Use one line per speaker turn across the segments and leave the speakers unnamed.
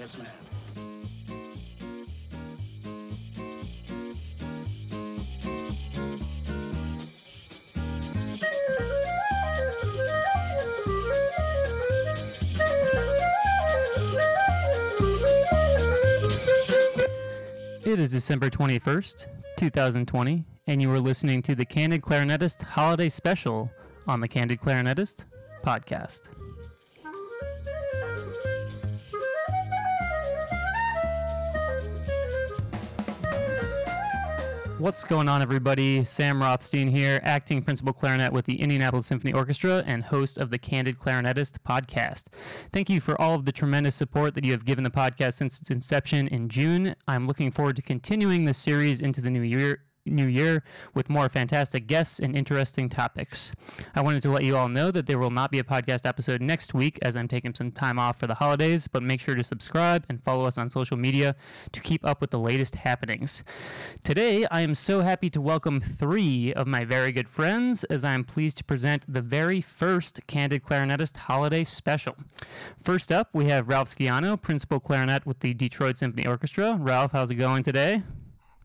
Yes, ma'am.
It is December 21st, 2020, and you are listening to the Candid Clarinetist Holiday Special on the Candid Clarinetist podcast. What's going on, everybody? Sam Rothstein here, acting principal clarinet with the Indianapolis Symphony Orchestra and host of the Candid Clarinetist podcast. Thank you for all of the tremendous support that you have given the podcast since its inception in June. I'm looking forward to continuing this series into the new year new year with more fantastic guests and interesting topics. I wanted to let you all know that there will not be a podcast episode next week as I'm taking some time off for the holidays, but make sure to subscribe and follow us on social media to keep up with the latest happenings. Today, I am so happy to welcome three of my very good friends as I am pleased to present the very first Candid Clarinetist Holiday Special. First up, we have Ralph Skiano, principal clarinet with the Detroit Symphony Orchestra. Ralph, how's it going today?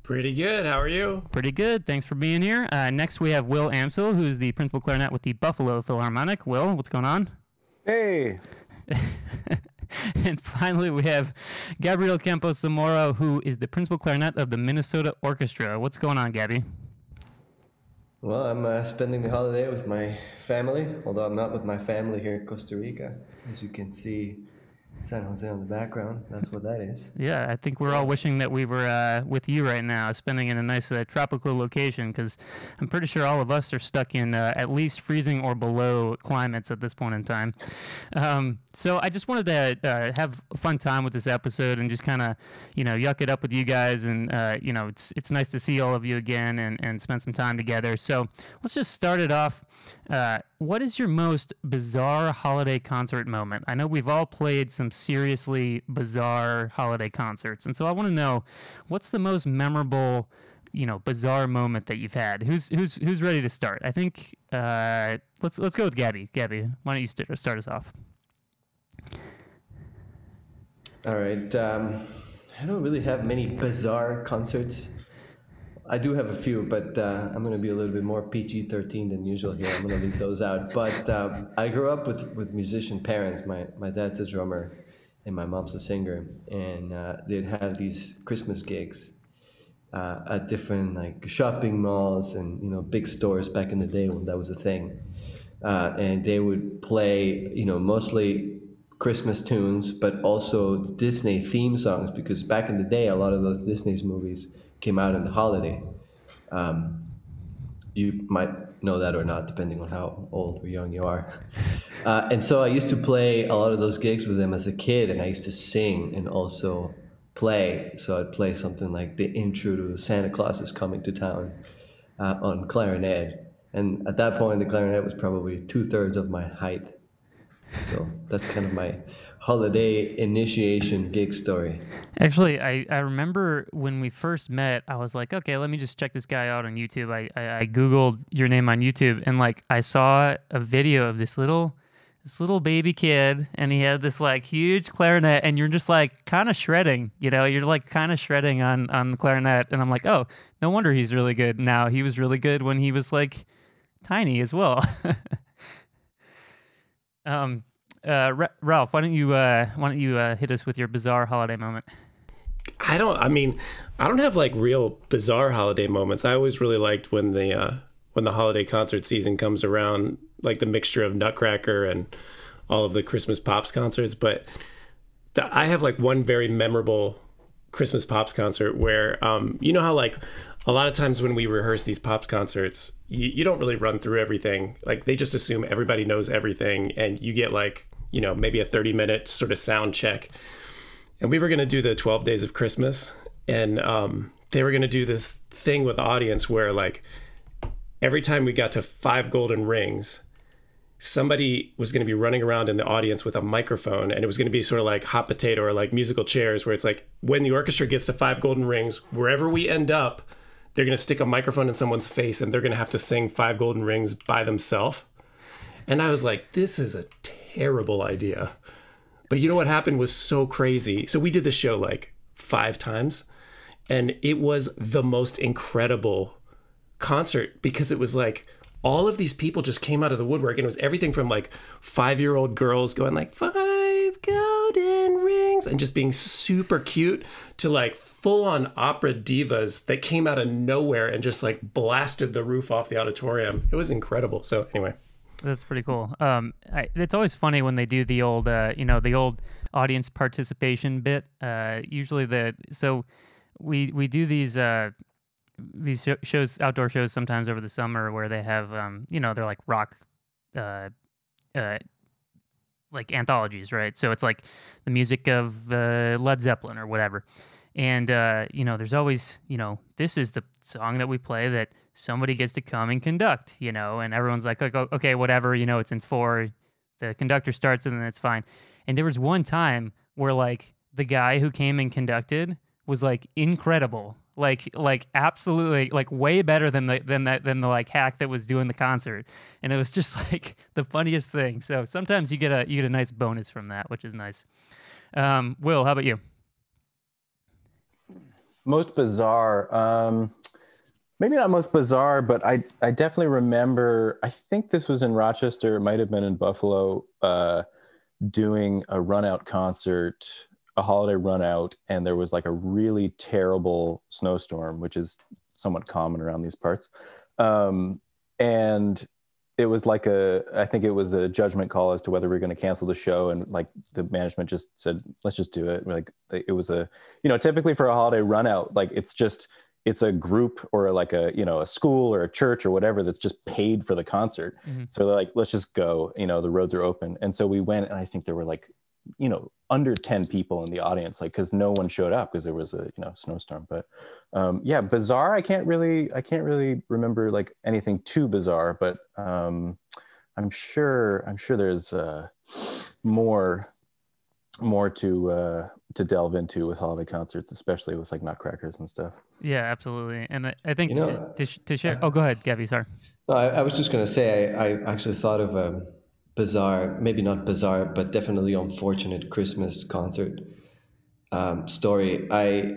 Pretty good. How are you?
Pretty good. Thanks for being here. Uh, next, we have Will Amsel, who's the principal clarinet with the Buffalo Philharmonic. Will, what's going on?
Hey,
and finally, we have Gabriel Campos Zamora, who is the principal clarinet of the Minnesota Orchestra. What's going on, Gabby?
well, I'm uh, spending the holiday with my family, although I'm not with my family here in Costa Rica. As you can see, San Jose on the background. That's what that is.
Yeah, I think we're all wishing that we were uh, with you right now, spending in a nice uh, tropical location, because I'm pretty sure all of us are stuck in uh, at least freezing or below climates at this point in time. Um, so I just wanted to uh, have a fun time with this episode and just kind of, you know, yuck it up with you guys, and uh, you know, it's it's nice to see all of you again and and spend some time together. So let's just start it off. Uh, what is your most bizarre holiday concert moment? I know we've all played some seriously bizarre holiday concerts, and so I want to know what's the most memorable, you know, bizarre moment that you've had. Who's who's who's ready to start? I think uh, let's let's go with Gabby. Gabby, why don't you st- start us off?
All right. Um, I don't really have many bizarre concerts. I do have a few, but uh, I'm going to be a little bit more PG-13 than usual here. I'm going to leave those out. But um, I grew up with, with musician parents. My, my dad's a drummer, and my mom's a singer. And uh, they'd have these Christmas gigs uh, at different like shopping malls and you know big stores back in the day when that was a thing. Uh, and they would play, you know, mostly Christmas tunes, but also Disney theme songs because back in the day, a lot of those Disney's movies came out in the holiday. Um, you might know that or not, depending on how old or young you are. Uh, and so I used to play a lot of those gigs with them as a kid, and I used to sing and also play. So I'd play something like the intro to Santa Claus is Coming to Town uh, on clarinet. And at that point, the clarinet was probably two thirds of my height. So that's kind of my holiday initiation gig story.
Actually, I, I remember when we first met, I was like, okay, let me just check this guy out on YouTube. I, I, I Googled your name on YouTube and like I saw a video of this little this little baby kid and he had this like huge clarinet and you're just like kind of shredding, you know, you're like kind of shredding on on the clarinet and I'm like, "Oh, no wonder he's really good now. He was really good when he was like tiny as well." um uh, Ra- Ralph, why don't you uh, why don't you uh, hit us with your bizarre holiday moment?
I don't. I mean, I don't have like real bizarre holiday moments. I always really liked when the uh, when the holiday concert season comes around, like the mixture of Nutcracker and all of the Christmas Pops concerts. But the, I have like one very memorable Christmas Pops concert where, um, you know how like a lot of times when we rehearse these Pops concerts, you, you don't really run through everything. Like they just assume everybody knows everything, and you get like you know maybe a 30 minute sort of sound check. And we were going to do the 12 days of christmas and um, they were going to do this thing with audience where like every time we got to five golden rings somebody was going to be running around in the audience with a microphone and it was going to be sort of like hot potato or like musical chairs where it's like when the orchestra gets to five golden rings wherever we end up they're going to stick a microphone in someone's face and they're going to have to sing five golden rings by themselves. And i was like this is a terrible idea But you know what happened was so crazy. So we did the show like five times, and it was the most incredible concert because it was like all of these people just came out of the woodwork, and it was everything from like five year old girls going like five golden rings and just being super cute to like full on opera divas that came out of nowhere and just like blasted the roof off the auditorium. It was incredible. So anyway.
That's pretty cool. Um, I, it's always funny when they do the old, uh, you know, the old audience participation bit. Uh, usually the so we we do these uh, these shows, outdoor shows, sometimes over the summer where they have, um, you know, they're like rock, uh, uh, like anthologies, right? So it's like the music of uh, Led Zeppelin or whatever. And uh, you know, there's always, you know, this is the song that we play that somebody gets to come and conduct, you know, and everyone's like, like okay, whatever, you know, it's in four. The conductor starts and then it's fine. And there was one time where like the guy who came and conducted was like incredible, like like absolutely like way better than the than that than the like hack that was doing the concert, and it was just like the funniest thing. So sometimes you get a you get a nice bonus from that, which is nice. Um, Will, how about you?
Most bizarre. Um, maybe not most bizarre, but I I definitely remember. I think this was in Rochester. It might have been in Buffalo. Uh, doing a run out concert, a holiday run out, and there was like a really terrible snowstorm, which is somewhat common around these parts. Um, and it was like a i think it was a judgment call as to whether we are going to cancel the show and like the management just said let's just do it like it was a you know typically for a holiday run out like it's just it's a group or like a you know a school or a church or whatever that's just paid for the concert. Mm-hmm. so they're like let's just go you know the roads are open. And so we went and i think there were like you know under 10 people in the audience like because no one showed up because there was a you know snowstorm. But um yeah bizarre. I can't really i can't really remember like anything too bizarre but um i'm sure i'm sure there's uh more more to uh to delve into with holiday concerts especially with like nutcrackers and stuff.
Yeah absolutely. And i, I think you know, to, to, share oh go ahead gabby sorry.
No, I, I was just going to say I, I actually thought of a bizarre maybe not bizarre but definitely unfortunate christmas concert um, story. I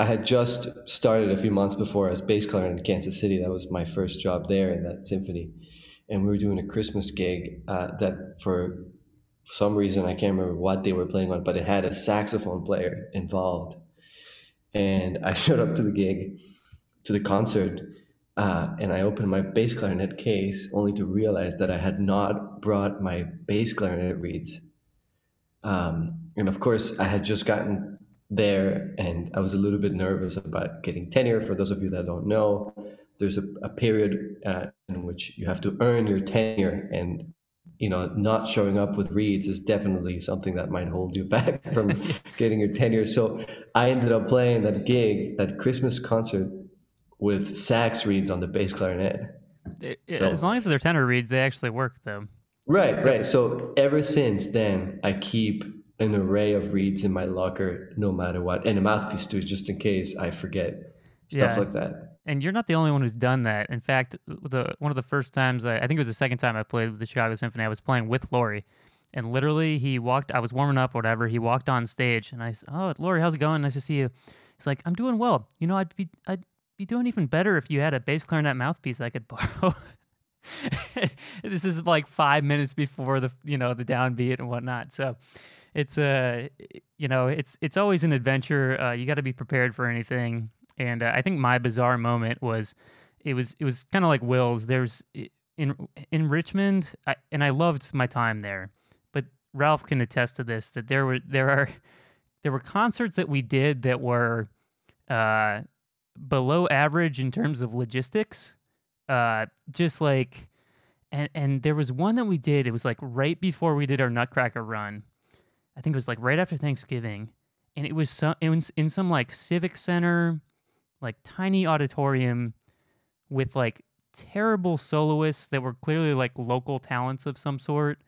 i had just started a few months before as bass clarinet in kansas city. That was my first job there in that symphony. And we were doing a christmas gig uh, that for some reason I can't remember what they were playing on, but it had a saxophone player involved. And I showed up to the gig, to the concert, uh, and I opened my bass clarinet case only to realize that I had not brought my bass clarinet reeds. Um, and of course, I had just gotten there and I was a little bit nervous about getting tenure. For those of you that don't know, there's a, a period uh, in which you have to earn your tenure, and you know, not showing up with reeds is definitely something that might hold you back from getting your tenure. So I ended up playing that gig, that Christmas concert with sax reeds on the bass clarinet.
It, so, as long as they're tenor reeds, they actually work though.
Right, right. So ever since then, I keep an array of reeds in my locker, no matter what, and a mouthpiece too, just in case I forget stuff yeah. like that
and you're not the only one who's done that. In fact, the one of the first times I, I think it was the second time I played with the Chicago Symphony, I was playing with Lawrie, and literally he walked. I was warming up, whatever. He walked on stage, and I said, "Oh, Lawrie, how's it going? Nice to see you." He's like, "I'm doing well. You know, I'd be I'd be doing even better if you had a bass clarinet mouthpiece I could borrow." this is like five minutes before the you know the downbeat and whatnot. So it's uh, you know it's it's always an adventure. Uh, you got to be prepared for anything. And uh, I think my bizarre moment was it was it was kind of like Will's. There's in in Richmond, I, and I loved my time there. But Ralph can attest to this that there were there are there were concerts that we did that were uh, below average in terms of logistics. Uh, just like and and there was one that we did. It was like right before we did our Nutcracker run. I think it was like right after Thanksgiving, and it was some it was in some like civic center like tiny auditorium with like terrible soloists that were clearly like local talents of some sort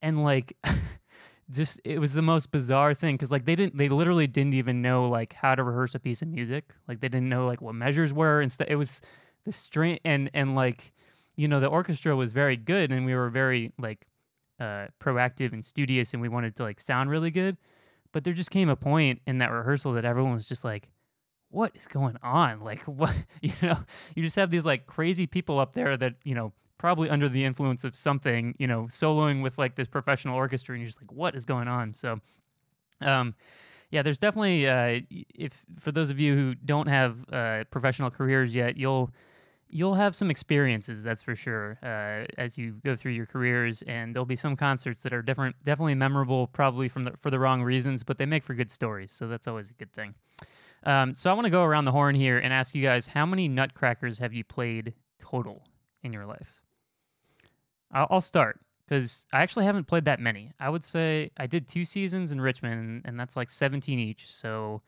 and like just it was the most bizarre thing because like they didn't they literally didn't even know like how to rehearse a piece of music like they didn't know like what measures were and instead it was the string and and like you know the orchestra was very good and we were very like uh, proactive and studious, and we wanted to like sound really good. But there just came a point in that rehearsal that everyone was just like, "What is going on? Like, what? You know, you just have these like crazy people up there that you know probably under the influence of something, you know, soloing with like this professional orchestra, and you're just like, what is going on? So, um, yeah, there's definitely uh, if for those of you who don't have uh, professional careers yet, you'll you'll have some experiences that's for sure uh, as you go through your careers and there'll be some concerts that are different definitely memorable probably from the, for the wrong reasons but they make for good stories so that's always a good thing um, so i want to go around the horn here and ask you guys how many nutcrackers have you played total in your life I'll, I'll start because I actually haven't played that many. I would say I did two seasons in Richmond, and that's like 17 each. So,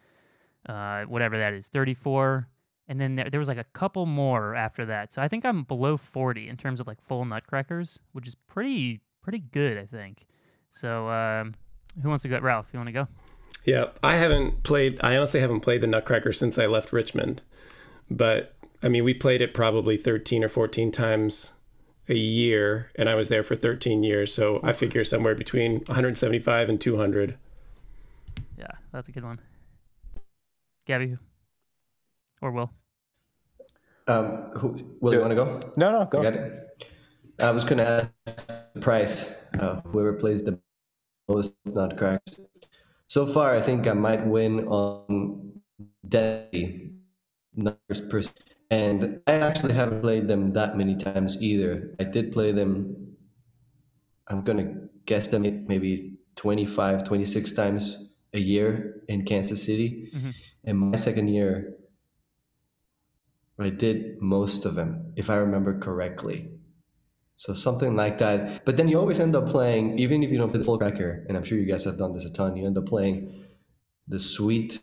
uh, whatever that is, 34. And then there, there was like a couple more after that. So I think I'm below 40 in terms of like full nutcrackers, which is pretty pretty good, I think. So, um, who wants to go? Ralph, you want to go?
Yeah, I haven't played. I honestly haven't played the Nutcracker since I left Richmond. But I mean, we played it probably 13 or 14 times a year, and I was there for 13 years. So I figure somewhere between 175 and 200.
Yeah, that's a good one. Gabby or Will?
Um, who, Will, you want to go?
No, no, go.
I. I was going to ask the price. Uh, whoever plays the most nutcrackers. So far, I think I might win on Desi numbers per and I actually haven't played them that many times either. I did play them, I'm going to guess them maybe 25, 26 times a year in Kansas City. Mm-hmm. And my second year, I did most of them, if I remember correctly. So something like that. But then you always end up playing, even if you don't play the full cracker, and I'm sure you guys have done this a ton, you end up playing the suite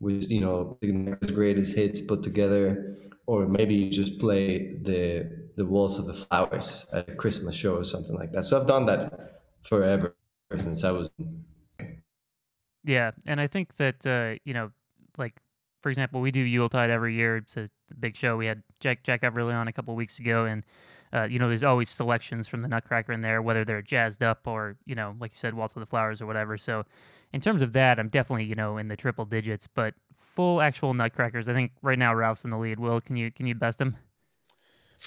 with you know the greatest hits put together, or maybe you just play the the Waltz of the Flowers at a Christmas show or something like that. So I've done that forever since I was.
Yeah, and I think that uh, you know, like for example, we do Yuletide every year. It's a big show. We had Jack Jack Everly on a couple weeks ago, and uh, you know, there's always selections from the Nutcracker in there, whether they're jazzed up or you know, like you said, Waltz of the Flowers or whatever. So in terms of that, I'm definitely you know in the triple digits. But full actual Nutcrackers, I think right now Ralph's in the lead. Will, can you can you best him?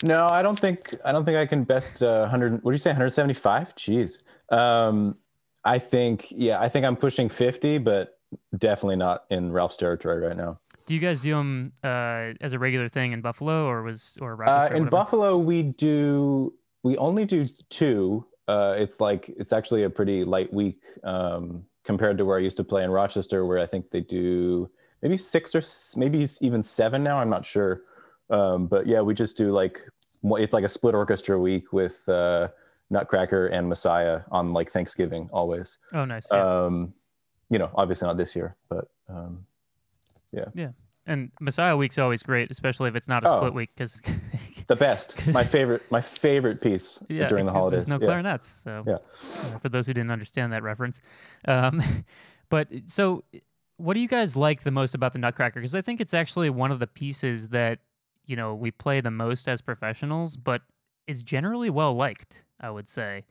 No, I don't think I don't think I can best uh, 100. What do you say? 175? Jeez. Um, I think yeah, I think I'm pushing 50, but definitely not in Ralph's territory right now.
Do you guys do them uh, as a regular thing in Buffalo or was or Rochester?
Uh, in Buffalo, we do we only do two. Uh, it's like it's actually a pretty light week um, compared to where I used to play in Rochester, where I think they do maybe six or maybe even seven now. I'm not sure, um, but yeah, we just do like it's like a split orchestra week with uh, Nutcracker and Messiah on like Thanksgiving always.
Oh, nice. Yeah. Um,
you know, obviously not this year, but um, yeah.
Yeah. And Messiah Week's always great, especially if it's not a oh, split week, because
the best, my favorite, my favorite piece yeah, during the holidays.
There's no
yeah.
clarinets, so yeah. For those who didn't understand that reference, um, but so what do you guys like the most about the Nutcracker? Because I think it's actually one of the pieces that you know we play the most as professionals, but is generally well liked. I would say.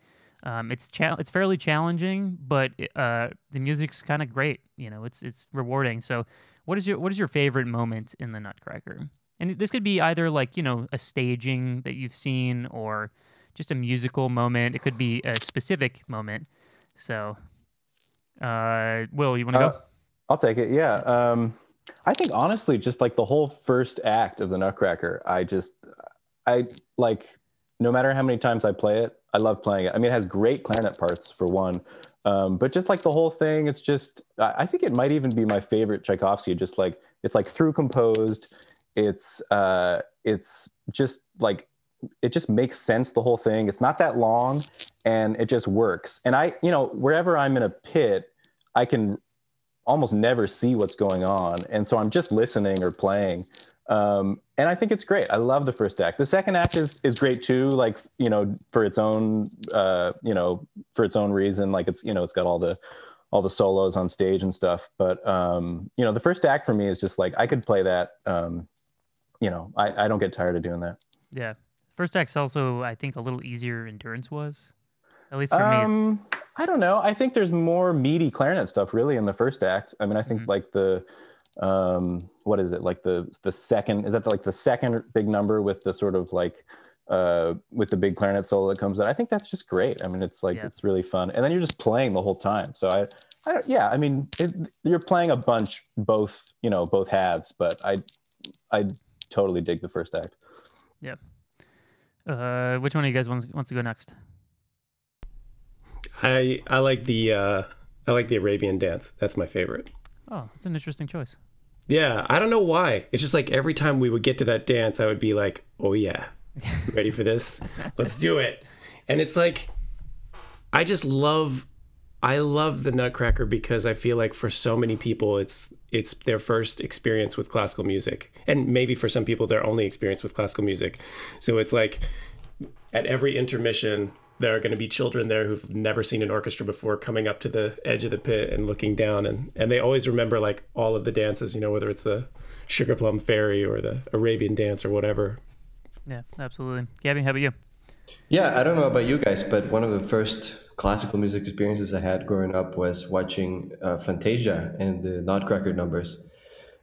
Um, it's cha- it's fairly challenging, but uh, the music's kind of great. You know, it's it's rewarding. So, what is your what is your favorite moment in the Nutcracker? And this could be either like you know a staging that you've seen, or just a musical moment. It could be a specific moment. So, uh, Will, you want to uh, go?
I'll take it. Yeah. Um, I think honestly, just like the whole first act of the Nutcracker, I just, I like, no matter how many times I play it, I love playing it. I mean, it has great clarinet parts for one, um, but just like the whole thing, it's just, I think it might even be my favorite Tchaikovsky. Just like it's like through composed. It's, uh, it's just like it just makes sense the whole thing it's not that long and it just works and i you know wherever i'm in a pit i can almost never see what's going on. And so I'm just listening or playing. Um, and I think it's great. I love the first act. The second act is is great too, like you know, for its own uh, you know, for its own reason. Like it's you know, it's got all the all the solos on stage and stuff. But um, you know, the first act for me is just like I could play that. Um, you know, I, I don't get tired of doing that.
Yeah. First act's also I think a little easier endurance was. At least for me.
Um, I don't know. I think there's more meaty clarinet stuff really in the first act. I mean, I think
Mhm.
like the um what is it? Like the the second is that like the second big number with the sort of like uh with the big clarinet solo that comes in. I think that's just great. I mean, it's like
Yeah.
it's really fun. And then you're just playing the whole time. So I I don't, yeah, I mean, it, you're playing a bunch both, you know, both halves, but I I totally dig the first act. Yeah.
Uh, which one of you guys wants wants to go next?
I I like the uh, I like the Arabian dance. That's my favorite.
Oh, that's an interesting choice.
Yeah, I don't know why. It's just like every time we would get to that dance, I would be like, "Oh yeah, ready for this? Let's do it." And it's like, I just love, I love the Nutcracker because I feel like for so many people, it's it's their first experience with classical music, and maybe for some people, their only experience with classical music. So it's like, at every intermission, there are going to be children there who've never seen an orchestra before coming up to the edge of the pit and looking down and and they always remember like all of the dances you know whether it's the sugar plum fairy or the arabian dance or whatever
Yeah, absolutely. Gabby, how about you?
Yeah, I don't know about you guys, but one of the first classical music experiences I had growing up was watching uh, Fantasia and the Nutcracker numbers.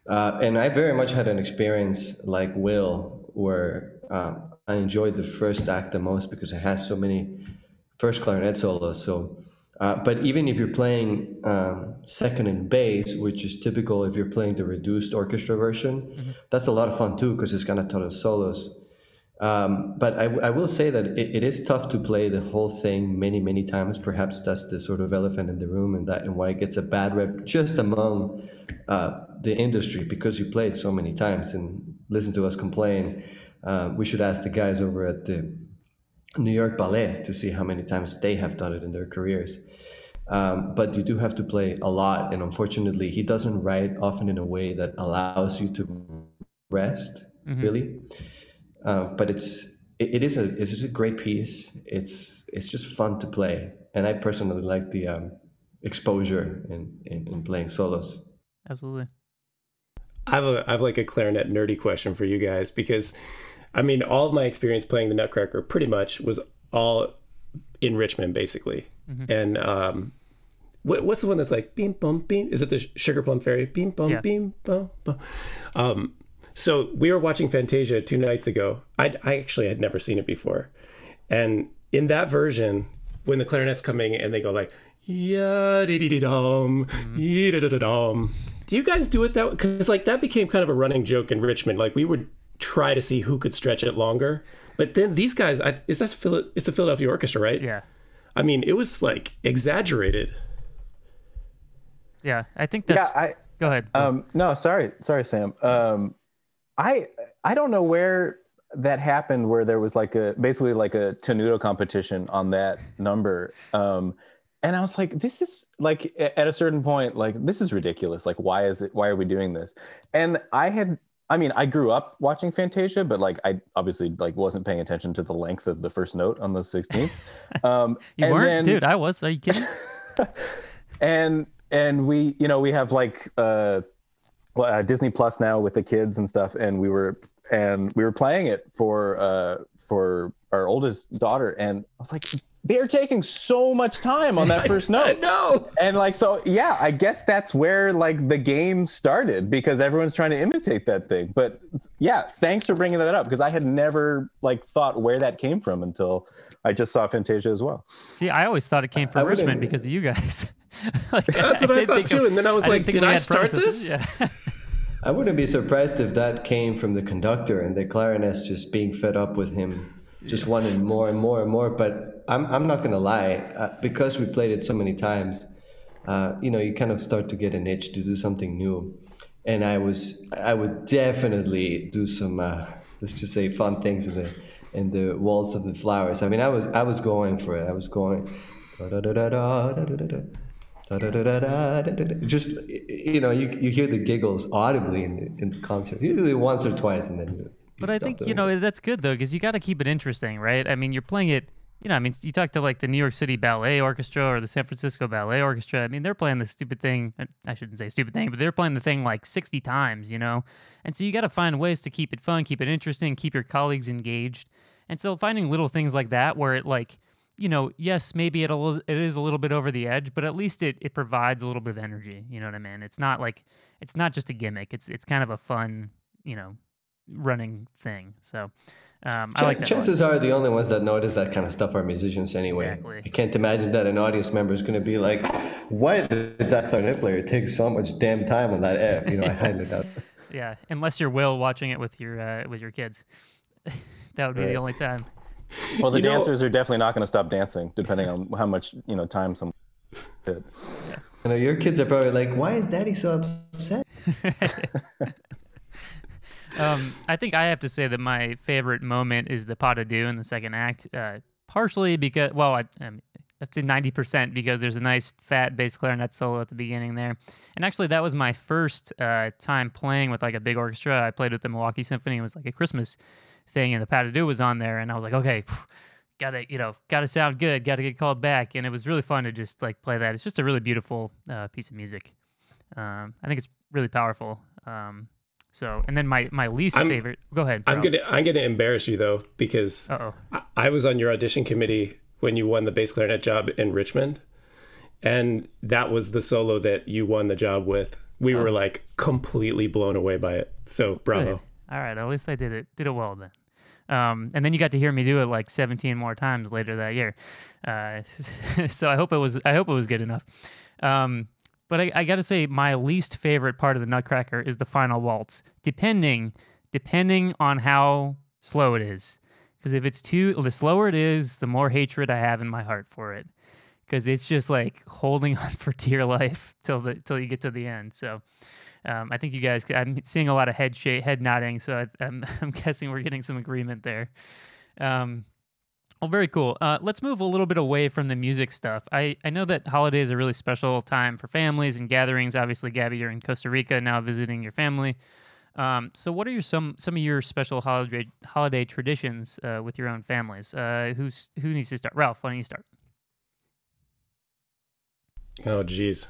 Uh, and I very much had an experience like Will, where um, I enjoyed the first act the most because it has so many first clarinet solo. So, uh, but even if you're playing um, second and bass, which is typical if you're playing the reduced orchestra version, that's a lot of fun too because it's got a ton of solos. Um, but I, I will say that it, it is tough to play the whole thing many, many times. Perhaps that's the sort of elephant in the room, and that and why it gets a bad rep just among uh, the industry because you play it so many times. And listen to us complain. Uh, we should ask the guys over at the New York Ballet to see how many times they have done it in their careers. Um, but you do have to play a lot, and unfortunately, he doesn't write often in a way that allows you to rest. Really, uh, but it's it, it is a it's just a great piece. It's it's just fun to play, and I personally like the um, exposure in, in in playing solos.
Absolutely.
i have a i have like a clarinet nerdy question for you guys because i mean all of my experience playing the nutcracker pretty much was all in richmond basically and um what, what's the one that's like beam bum beam is it the sugar plum fairy beam bum
Yeah.
beam bum bum um so we were watching Fantasia two nights ago. I, I actually had never seen it before, and in that version, when the clarinet's coming and they go like ya dee dee dee dum, yee da da da dum. Do you guys do it that? Because like that became kind of a running joke in Richmond. Like we would try to see who could stretch it longer. But then these guys, I, is that Phil? It's the Philadelphia Orchestra, right?
Yeah.
I mean, it was like exaggerated.
Yeah. I think that's.
yeah, I
go ahead.
Um, no, sorry, sorry, Sam. Um, I I don't know where that happened, where there was like a basically like a tenuto competition on that number. Um, and I was like, this is like at a certain point, like this is ridiculous. Like, why is it? Why are we doing this? And I had. I mean, I grew up watching Fantasia, but like I obviously like wasn't paying attention to the length of the first note on those sixteenths. Um,
you
and
weren't,
then-
dude. I was. Are you kidding?
and and we you know we have like uh, well, uh disney plus now with the kids and stuff and we were and we were playing it for uh for our oldest daughter and i was like they're taking so much time on that first note
No.
and like so yeah i guess that's where like the game started because everyone's trying to imitate that thing but yeah thanks for bringing that up because i had never like thought where that came from until i just saw fantasia as well
See, I always thought it came from
I wouldn't-
Richmond because of you guys. Like,
That's what I
didn't
thought too.
of-
And then I was
didn't
like, did I start
predecessors.
this?
Yeah.
I wouldn't be surprised if that came from the conductor and the clarinets just being fed up with him, just wanted more and more and more. But I'm, I'm not going to lie, uh, because we played it so many times, uh, you know, you kind of start to get an itch to do something new. And I was, I would definitely do some, uh, let's just say, fun things in the, in the Waltz of the Flowers. I mean, I was, I was going for it. I was going. just you know you, you hear the giggles audibly in the, in the concert usually once or twice and then you, you
But I think you know
it.
that's good though, because you got to keep it interesting, right? I mean, you're playing it. You know, I mean, you talk to like the New York City Ballet Orchestra or the San Francisco Ballet Orchestra. I mean, they're playing the stupid thing. I shouldn't say stupid thing, but they're playing the thing like 60 times, you know? And so you got to find ways to keep it fun, keep it interesting, keep your colleagues engaged. And so finding little things like that where it like, you know, yes, maybe it it is a little bit over the edge, but at least it it provides a little bit of energy. You know what I mean? It's not like it's not just a gimmick. It's it's kind of a fun, you know, running thing. So. Um, I like that
Chances are the only ones that notice that kind of stuff are musicians anyway.
Exactly.
I can't imagine that an audience member is going to be like, "Why did that clarinet player take so much damn time on that F?" You know, I highly doubt.
Yeah, unless you're Will watching it with your uh, with your kids, that would be right. the only time.
Well, the you dancers know, are definitely not going to stop dancing, depending on how much you know time some.
Did. You know, your kids are probably like, "Why is Daddy so upset?"
um, I think I have to say that my favorite moment is the pas de deux in the second act. Uh, partially because, well, I, um, up to 90% because there's a nice fat bass clarinet solo at the beginning there. And actually, that was my first uh, time playing with like a big orchestra. I played with the Milwaukee Symphony. It was like a Christmas thing, and the pas de deux was on there. And I was like, okay, gotta, you know, gotta sound good, gotta get called back. And it was really fun to just like play that. It's just a really beautiful uh, piece of music. Um, I think it's really powerful. Um, so, and then my my least I'm, favorite. Go ahead.
Bro. I'm gonna I'm gonna embarrass you though because I, I was on your audition committee when you won the bass clarinet job in Richmond, and that was the solo that you won the job with. We oh. were like completely blown away by it. So bravo.
Good. All right, at least I did it did it well then. Um, and then you got to hear me do it like 17 more times later that year. Uh, so I hope it was I hope it was good enough. Um, but I, I got to say, my least favorite part of the Nutcracker is the final waltz, depending depending on how slow it is. Because if it's too, the slower it is, the more hatred I have in my heart for it. Because it's just like holding on for dear life till the till you get to the end. So. Um, I think you guys. I'm seeing a lot of head shake, head nodding, so I, am guessing we're getting some agreement there. Um, well, very cool. Uh, let's move a little bit away from the music stuff. I, I know that holiday is a really special time for families and gatherings. Obviously, Gabby, you're in Costa Rica now visiting your family. Um, so, what are your some some of your special holiday holiday traditions uh, with your own families? Uh, who's who needs to start? Ralph, why don't you start?
Oh, geez.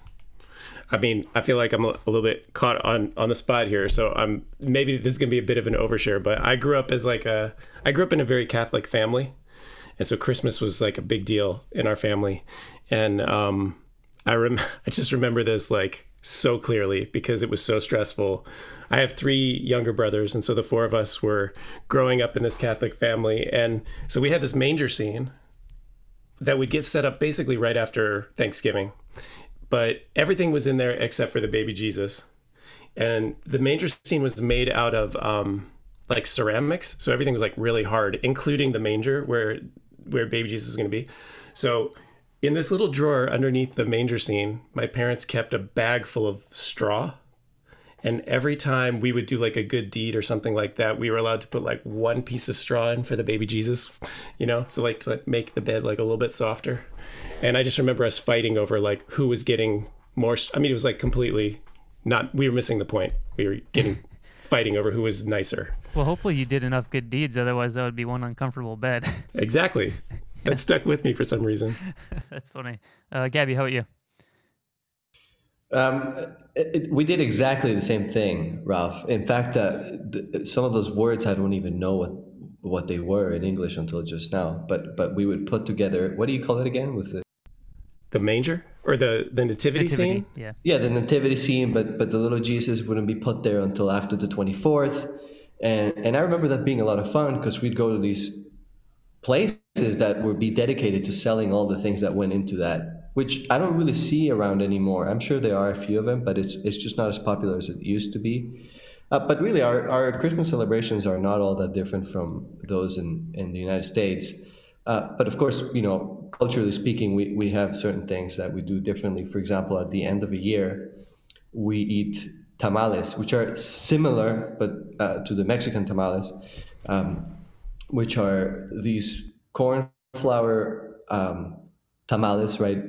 I mean, I feel like I'm a, a little bit caught on on the spot here, so I'm maybe this is gonna be a bit of an overshare. But I grew up as like a I grew up in a very Catholic family, and so Christmas was like a big deal in our family. And um, I rem- I just remember this like so clearly because it was so stressful. I have three younger brothers, and so the four of us were growing up in this Catholic family, and so we had this manger scene that would get set up basically right after Thanksgiving, but everything was in there except for the baby Jesus, and the manger scene was made out of um, like ceramics, so everything was like really hard, including the manger where where baby Jesus is going to be. So in this little drawer underneath the manger scene, my parents kept a bag full of straw. And every time we would do like a good deed or something like that, we were allowed to put like one piece of straw in for the baby Jesus, you know, so like to make the bed like a little bit softer. And I just remember us fighting over like who was getting more. I mean, it was like completely not, we were missing the point. We were getting fighting over who was nicer.
Well, hopefully you did enough good deeds. Otherwise, that would be one uncomfortable bed.
exactly. That stuck with me for some reason.
That's funny. Uh, Gabby, how about you?
Um, it, it, we did exactly the same thing, Ralph. In fact, uh, th- some of those words I don't even know what what they were in English until just now. But but we would put together. What do you call it again? With the
the manger or the the nativity, nativity, scene?
yeah.
Yeah the nativity scene but but the little jesus wouldn't be put there until after the 24th and and i remember that being a lot of fun because we'd go to these places that would be dedicated to selling all the things that went into that which i don't really see around anymore. I'm sure there are a few of them but it's it's just not as popular as it used to be. Uh, but really our, our christmas celebrations are not all that different from those in in the united states uh, but of course you know culturally speaking, we, we have certain things that we do differently. For example, at the end of a year, we eat tamales, which are similar but uh, to the Mexican tamales, um, which are these corn flour um, tamales, right?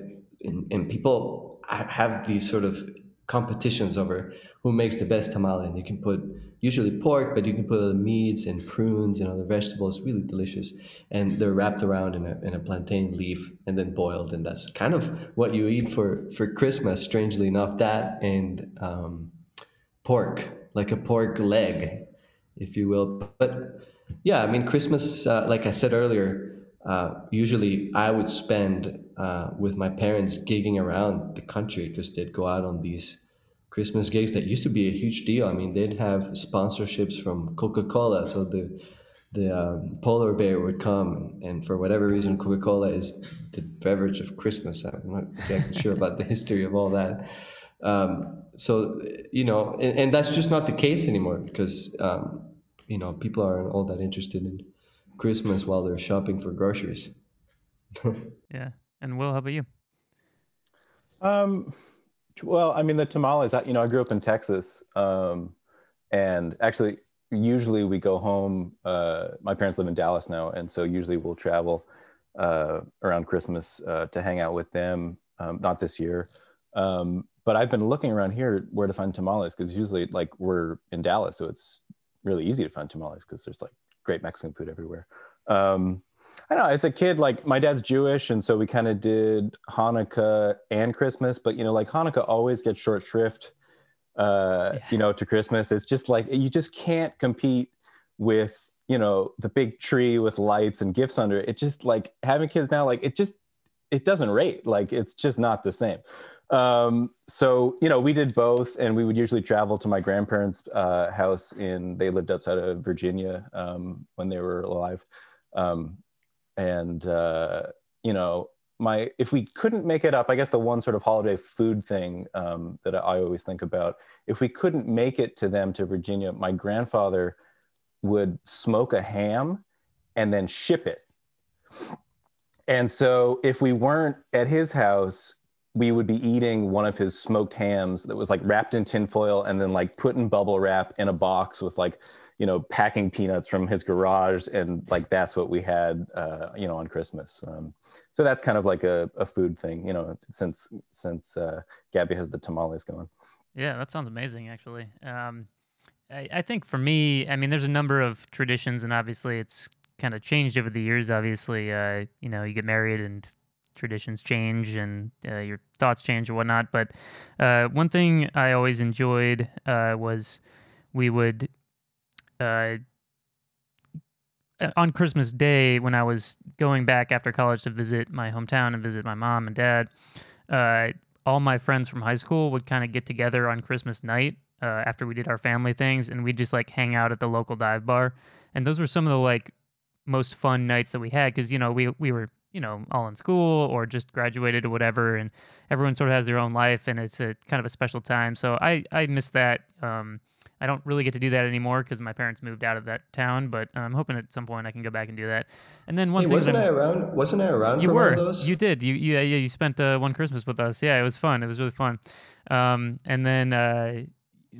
And, and people have these sort of competitions over who makes the best tamale. And you can put usually pork, but you can put other meats and prunes and other vegetables. Really delicious, and they're wrapped around in a, in a plantain leaf and then boiled, and that's kind of what you eat for for Christmas. Strangely enough, that and um, pork, like a pork leg, if you will. But yeah, I mean Christmas, uh, like I said earlier. uh, usually I would spend uh, with my parents gigging around the country because they'd go out on these Christmas gigs that used to be a huge deal. I mean, they'd have sponsorships from Coca Cola, so the the um, polar bear would come, and for whatever reason, Coca Cola is the beverage of Christmas. I'm not exactly sure about the history of all that. Um, so you know, and, and, that's just not the case anymore because um, you know people aren't all that interested in Christmas while they're shopping for groceries.
yeah. And Will, how about you?
Um, well, I mean, the tamales, you know, I grew up in Texas. Um, and actually, usually we go home. Uh, my parents live in Dallas now. And so usually we'll travel uh, around Christmas uh, to hang out with them. Um, not this year. Um, but I've been looking around here where to find tamales because usually, like, we're in Dallas. So it's really easy to find tamales because there's like great Mexican food everywhere. Um, I know. As a kid, like my dad's Jewish, and so we kind of did Hanukkah and Christmas. But you know, like Hanukkah always gets short shrift. Uh, yeah. You know, to Christmas, it's just like you just can't compete with you know the big tree with lights and gifts under it. It just like having kids now, like it just it doesn't rate. Like it's just not the same. Um, so you know, we did both, and we would usually travel to my grandparents' uh, house in. They lived outside of Virginia um, when they were alive, um, and uh, you know, my if we couldn't make it up, I guess the one sort of holiday food thing um, that I always think about, if we couldn't make it to them to Virginia, my grandfather would smoke a ham and then ship it. And so if we weren't at his house, we would be eating one of his smoked hams that was like wrapped in tinfoil and then like put in bubble wrap in a box with like you know packing peanuts from his garage and like that's what we had uh, you know on christmas. Um, so that's kind of like a, a food thing you know since since uh, gabby has the tamales going.
Yeah that sounds amazing actually. Um, I, I think for me i mean there's a number of traditions and obviously it's kind of changed over the years obviously. Uh, you know you get married and traditions change and uh, your thoughts change and whatnot. But uh, one thing I always enjoyed uh, was we would uh, on Christmas Day when I was going back after college to visit my hometown and visit my mom and dad. Uh, all my friends from high school would kind of get together on Christmas night uh, after we did our family things, and we'd just like hang out at the local dive bar. And those were some of the like most fun nights that we had because you know we we were you know, all in school or just graduated or whatever, and everyone sort of has their own life, and it's a kind of a special time. So I I miss that. Um, I don't really get to do that anymore because my parents moved out of that town, but I'm hoping at some point I can go back and do that. And then one
hey,
thing
wasn't I around? Wasn't I around?
You were. You did. You yeah yeah. You spent uh, one Christmas with us. Yeah, it was fun. It was really fun. Um, and then uh,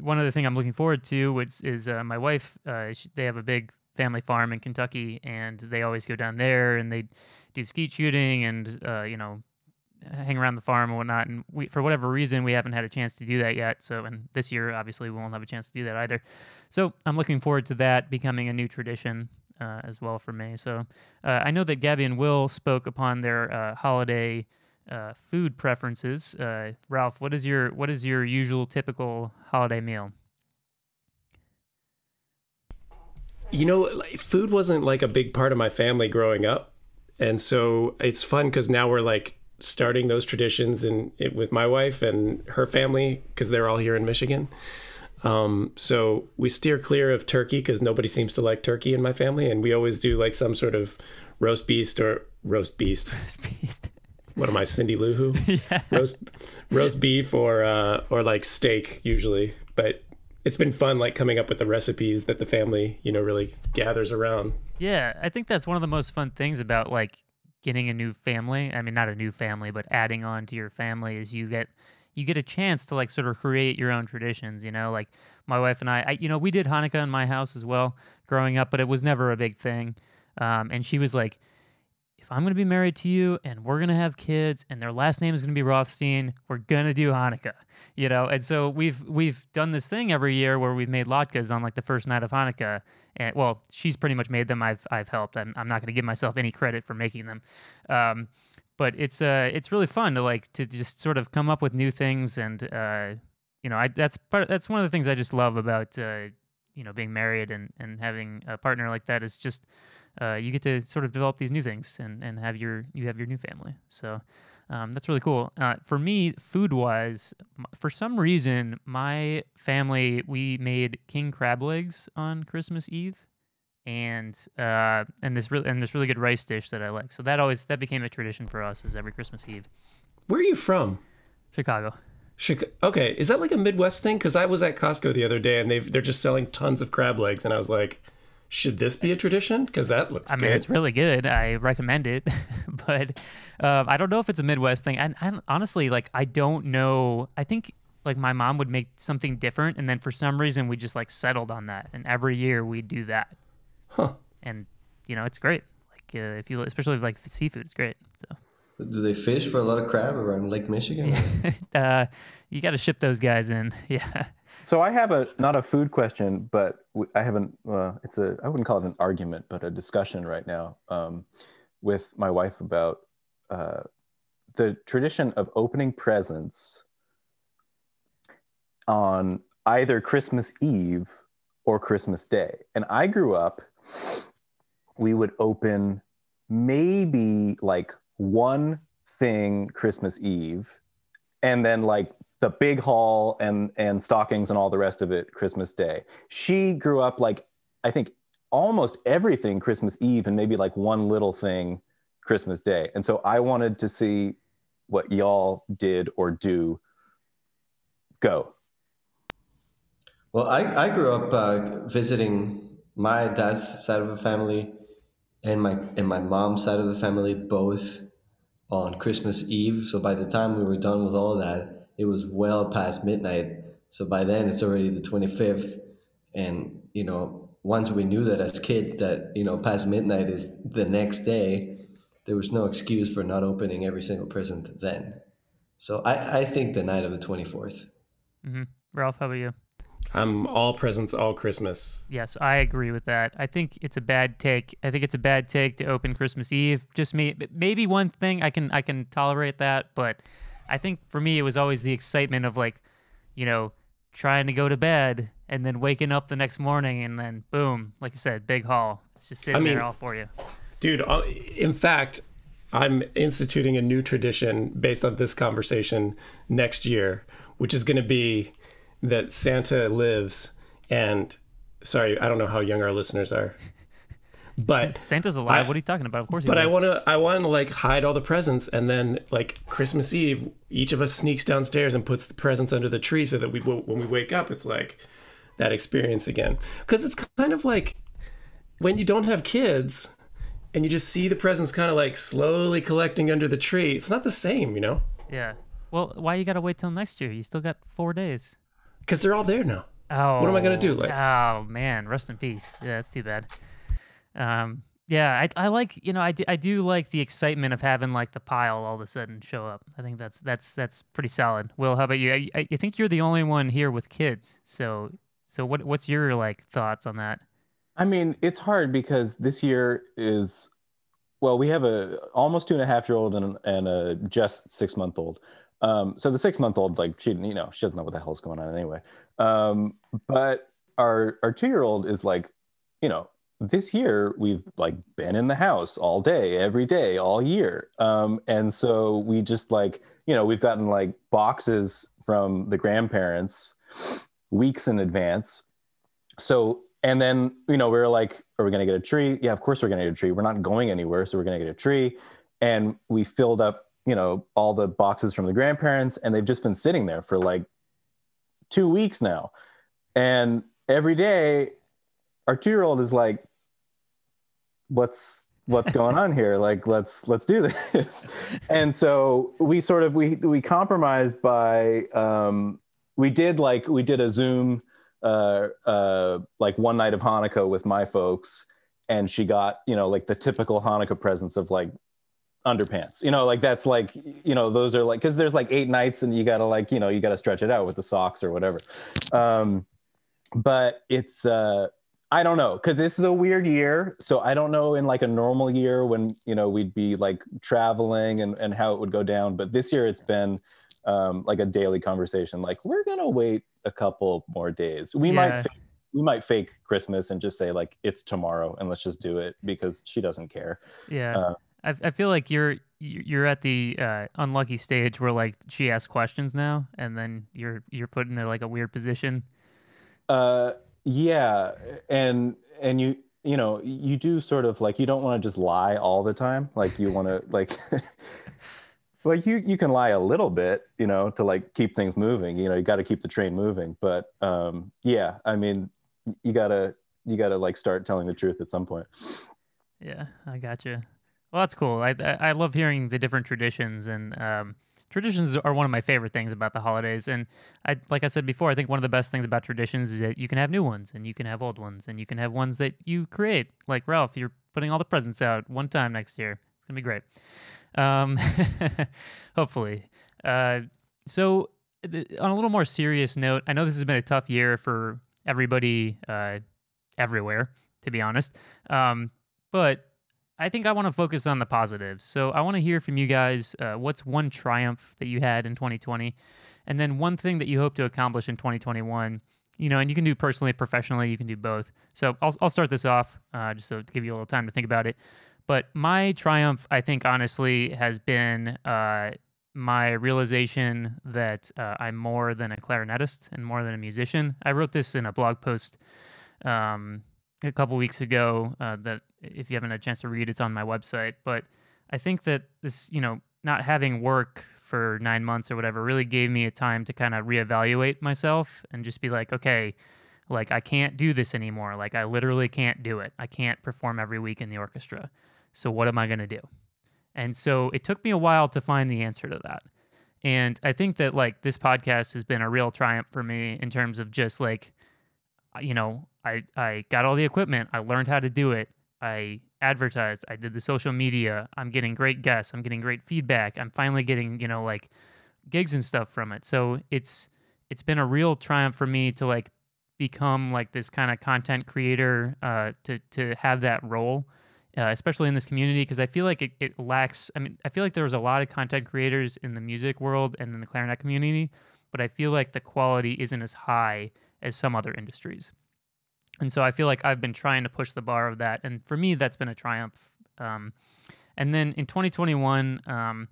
one other thing I'm looking forward to, which is uh, my wife. Uh, she, they have a big family farm in Kentucky, and they always go down there and they do skeet shooting and uh, you know hang around the farm and whatnot. And we, for whatever reason, we haven't had a chance to do that yet. So, and this year, obviously, we won't have a chance to do that either. So, I'm looking forward to that becoming a new tradition uh, as well for me. So, uh, I know that Gabby and Will spoke upon their uh, holiday uh, food preferences. Uh, Ralph, what is your what is your usual typical holiday meal?
You know, like, food wasn't like a big part of my family growing up and so it's fun because now we're like starting those traditions and with my wife and her family because they're all here in Michigan. Um, so we steer clear of turkey because nobody seems to like turkey in my family, and we always do like some sort of roast beast or roast beast. Roast beast. What am I, Cindy Lou Who? yeah. Roast roast beef or uh, or like steak usually, but it's been fun like coming up with the recipes that the family you know really gathers around
yeah i think that's one of the most fun things about like getting a new family i mean not a new family but adding on to your family is you get you get a chance to like sort of create your own traditions you know? Like my wife and i, I you know we did hanukkah in my house as well growing up but it was never a big thing. Um, and she was like if I'm going to be married to you and we're going to have kids and their last name is going to be Rothstein, we're going to do Hanukkah, you know? And so we've, we've done this thing every year where we've made latkes on like the first night of Hanukkah. And well, she's pretty much made them. I've, I've helped. I'm, I'm not going to give myself any credit for making them. Um, but it's, uh, it's really fun to like, to just sort of come up with new things. And, uh, you know, I, that's part, that's one of the things I just love about, uh, you know, being married and, and having a partner like that is just, uh, you get to sort of develop these new things and, and have your you have your new family. So um, that's really cool. Uh, for me, food wise, for some reason, my family we made king crab legs on Christmas Eve, and uh, and this really and this really good rice dish that I like. So that always that became a tradition for us is every Christmas Eve.
Where are you from?
Chicago.
Chicago. Okay, is that like a Midwest thing? Because I was at Costco the other day and they they're just selling tons of crab legs, and I was like, should this be a tradition? Because that looks.
I
good.
mean, it's really good. I recommend it, but um, I don't know if it's a Midwest thing. And I, honestly, like, I don't know. I think like my mom would make something different, and then for some reason we just like settled on that, and every year we do that.
Huh.
And you know, it's great. Like uh, if you, especially like seafood, it's great. So.
Do they fish for a lot of crab around Lake Michigan?
uh, you got to ship those guys in. Yeah.
So I have a not a food question, but I haven't. Uh, it's a I wouldn't call it an argument, but a discussion right now um, with my wife about uh, the tradition of opening presents on either Christmas Eve or Christmas Day. And I grew up, we would open maybe like one thing Christmas Eve, and then like the big haul and and stockings and all the rest of it Christmas Day. She grew up like I think almost everything Christmas Eve and maybe like one little thing Christmas Day. And so I wanted to see what y'all did or do. Go.
Well, I, I grew up uh, visiting my dad's side of the family and my and my mom's side of the family both on Christmas Eve. So by the time we were done with all of that, it was well past midnight. So by then it's already the 25th. And, you know, once we knew that as kids that, you know, past midnight is the next day, there was no excuse for not opening every single present then. So I, I think the night of the 24th.
Mm-hmm. Ralph, how about you?
I'm all presents, all Christmas.
Yes, I agree with that. I think it's a bad take. I think it's a bad take to open Christmas Eve. Just me, maybe one thing I can I can tolerate that, but I think for me it was always the excitement of like, you know, trying to go to bed and then waking up the next morning and then boom, like you said, big haul. It's just sitting I mean, there all for you.
Dude, uh, in fact, I'm instituting a new tradition based on this conversation next year, which is going to be that Santa lives and sorry, I don't know how young our listeners are. But
Santa's alive. I, what are you talking about? Of course.
but. I want to. I want to like hide all the presents, and then like Christmas Eve, each of us sneaks downstairs and puts the presents under the tree, so that we when we wake up, it's like that experience again. Because it's kind of like when you don't have kids, and you just see the presents kind of like slowly collecting under the tree. It's not the same, you know.
Yeah. Well, why you gotta wait till next year? You still got four days
because they're all there now.
Oh,
what am I gonna oh, do? Like,
oh man, rest in peace. Yeah, that's too bad. Um, yeah, I, I like you know I do, I do like the excitement of having like the pile all of a sudden show up. I think that's that's that's pretty solid. Will, how about you? I, I think you're the only one here with kids. So so what what's your like thoughts on that?
I mean, it's hard because this year is well, we have a almost two and a half year old and, and a just six month old. Um, so the six month old, like she, you know, she doesn't know what the hell's going on anyway. Um, but our our two year old is like, you know, this year we've like been in the house all day, every day, all year. Um, and so we just like, you know, we've gotten like boxes from the grandparents weeks in advance. So and then you know we are like, are we gonna get a tree? Yeah, of course we're gonna get a tree. We're not going anywhere, so we're gonna get a tree. And we filled up you know all the boxes from the grandparents and they've just been sitting there for like two weeks now and every day our two year old is like what's what's going on here? Like let's let's do this. And so we sort of we we compromised by um we did like we did a zoom uh uh like one night of hanukkah with my folks and she got you know like the typical hanukkah presents of like underpants. You know like that's like you know those are like because there's like eight nights and you gotta like you know you gotta stretch it out with the socks or whatever. Um but it's uh i don't know because this is a weird year so i don't know in like a normal year when you know we'd be like traveling and and how it would go down but this year it's been um like a daily conversation like we're gonna wait a couple more days we yeah. might we might fake Christmas and just say like it's tomorrow and let's just do it because she doesn't care.
Yeah. Uh, I, I feel like you're you're at the uh, unlucky stage where like she asks questions now and then you're you're put in like a weird position.
Uh yeah, and and you you know you do sort of like you don't want to just lie all the time. Like you want to like like you you can lie a little bit you know to like keep things moving. You know you got to keep the train moving. But um yeah i mean you gotta you gotta like start telling the truth at some point.
Yeah i got you well that's cool. I i love hearing the different traditions and um traditions are one of my favorite things about the holidays and i like i said before i think one of the best things about traditions is that you can have new ones and you can have old ones and you can have ones that you create. Like ralph you're putting all the presents out one time next year. It's gonna be great. Um, hopefully. Uh, so th- on a little more serious note i know this has been a tough year for everybody uh, everywhere to be honest. Um, but I think I want to focus on the positives. So I want to hear from you guys uh, what's one triumph that you had in 2020, and then one thing that you hope to accomplish in 2021. You know, and you can do personally, professionally, you can do both. So I'll, I'll start this off uh, just so to give you a little time to think about it. But my triumph, I think, honestly, has been uh, my realization that uh, I'm more than a clarinetist and more than a musician. I wrote this in a blog post um, a couple weeks ago uh, that if you haven't had a chance to read, it's on my website. But I think that this, you know, not having work for nine months or whatever really gave me a time to kind of reevaluate myself and just be like, okay, like I can't do this anymore. Like I literally can't do it. I can't perform every week in the orchestra. So what am I going to do? And so it took me a while to find the answer to that. And I think that like this podcast has been a real triumph for me in terms of just like, you know, I, I got all the equipment. I learned how to do it. I advertised, I did the social media. I'm getting great guests. I'm getting great feedback. I'm finally getting, you know, like gigs and stuff from it. So it's it's been a real triumph for me to like become like this kind of content creator uh, to to have that role, uh, especially in this community because I feel like it, it lacks. I mean, I feel like there was a lot of content creators in the music world and in the clarinet community, but I feel like the quality isn't as high as some other industries. And so I feel like I've been trying to push the bar of that. And for me, that's been a triumph. Um, and then in 2021, um,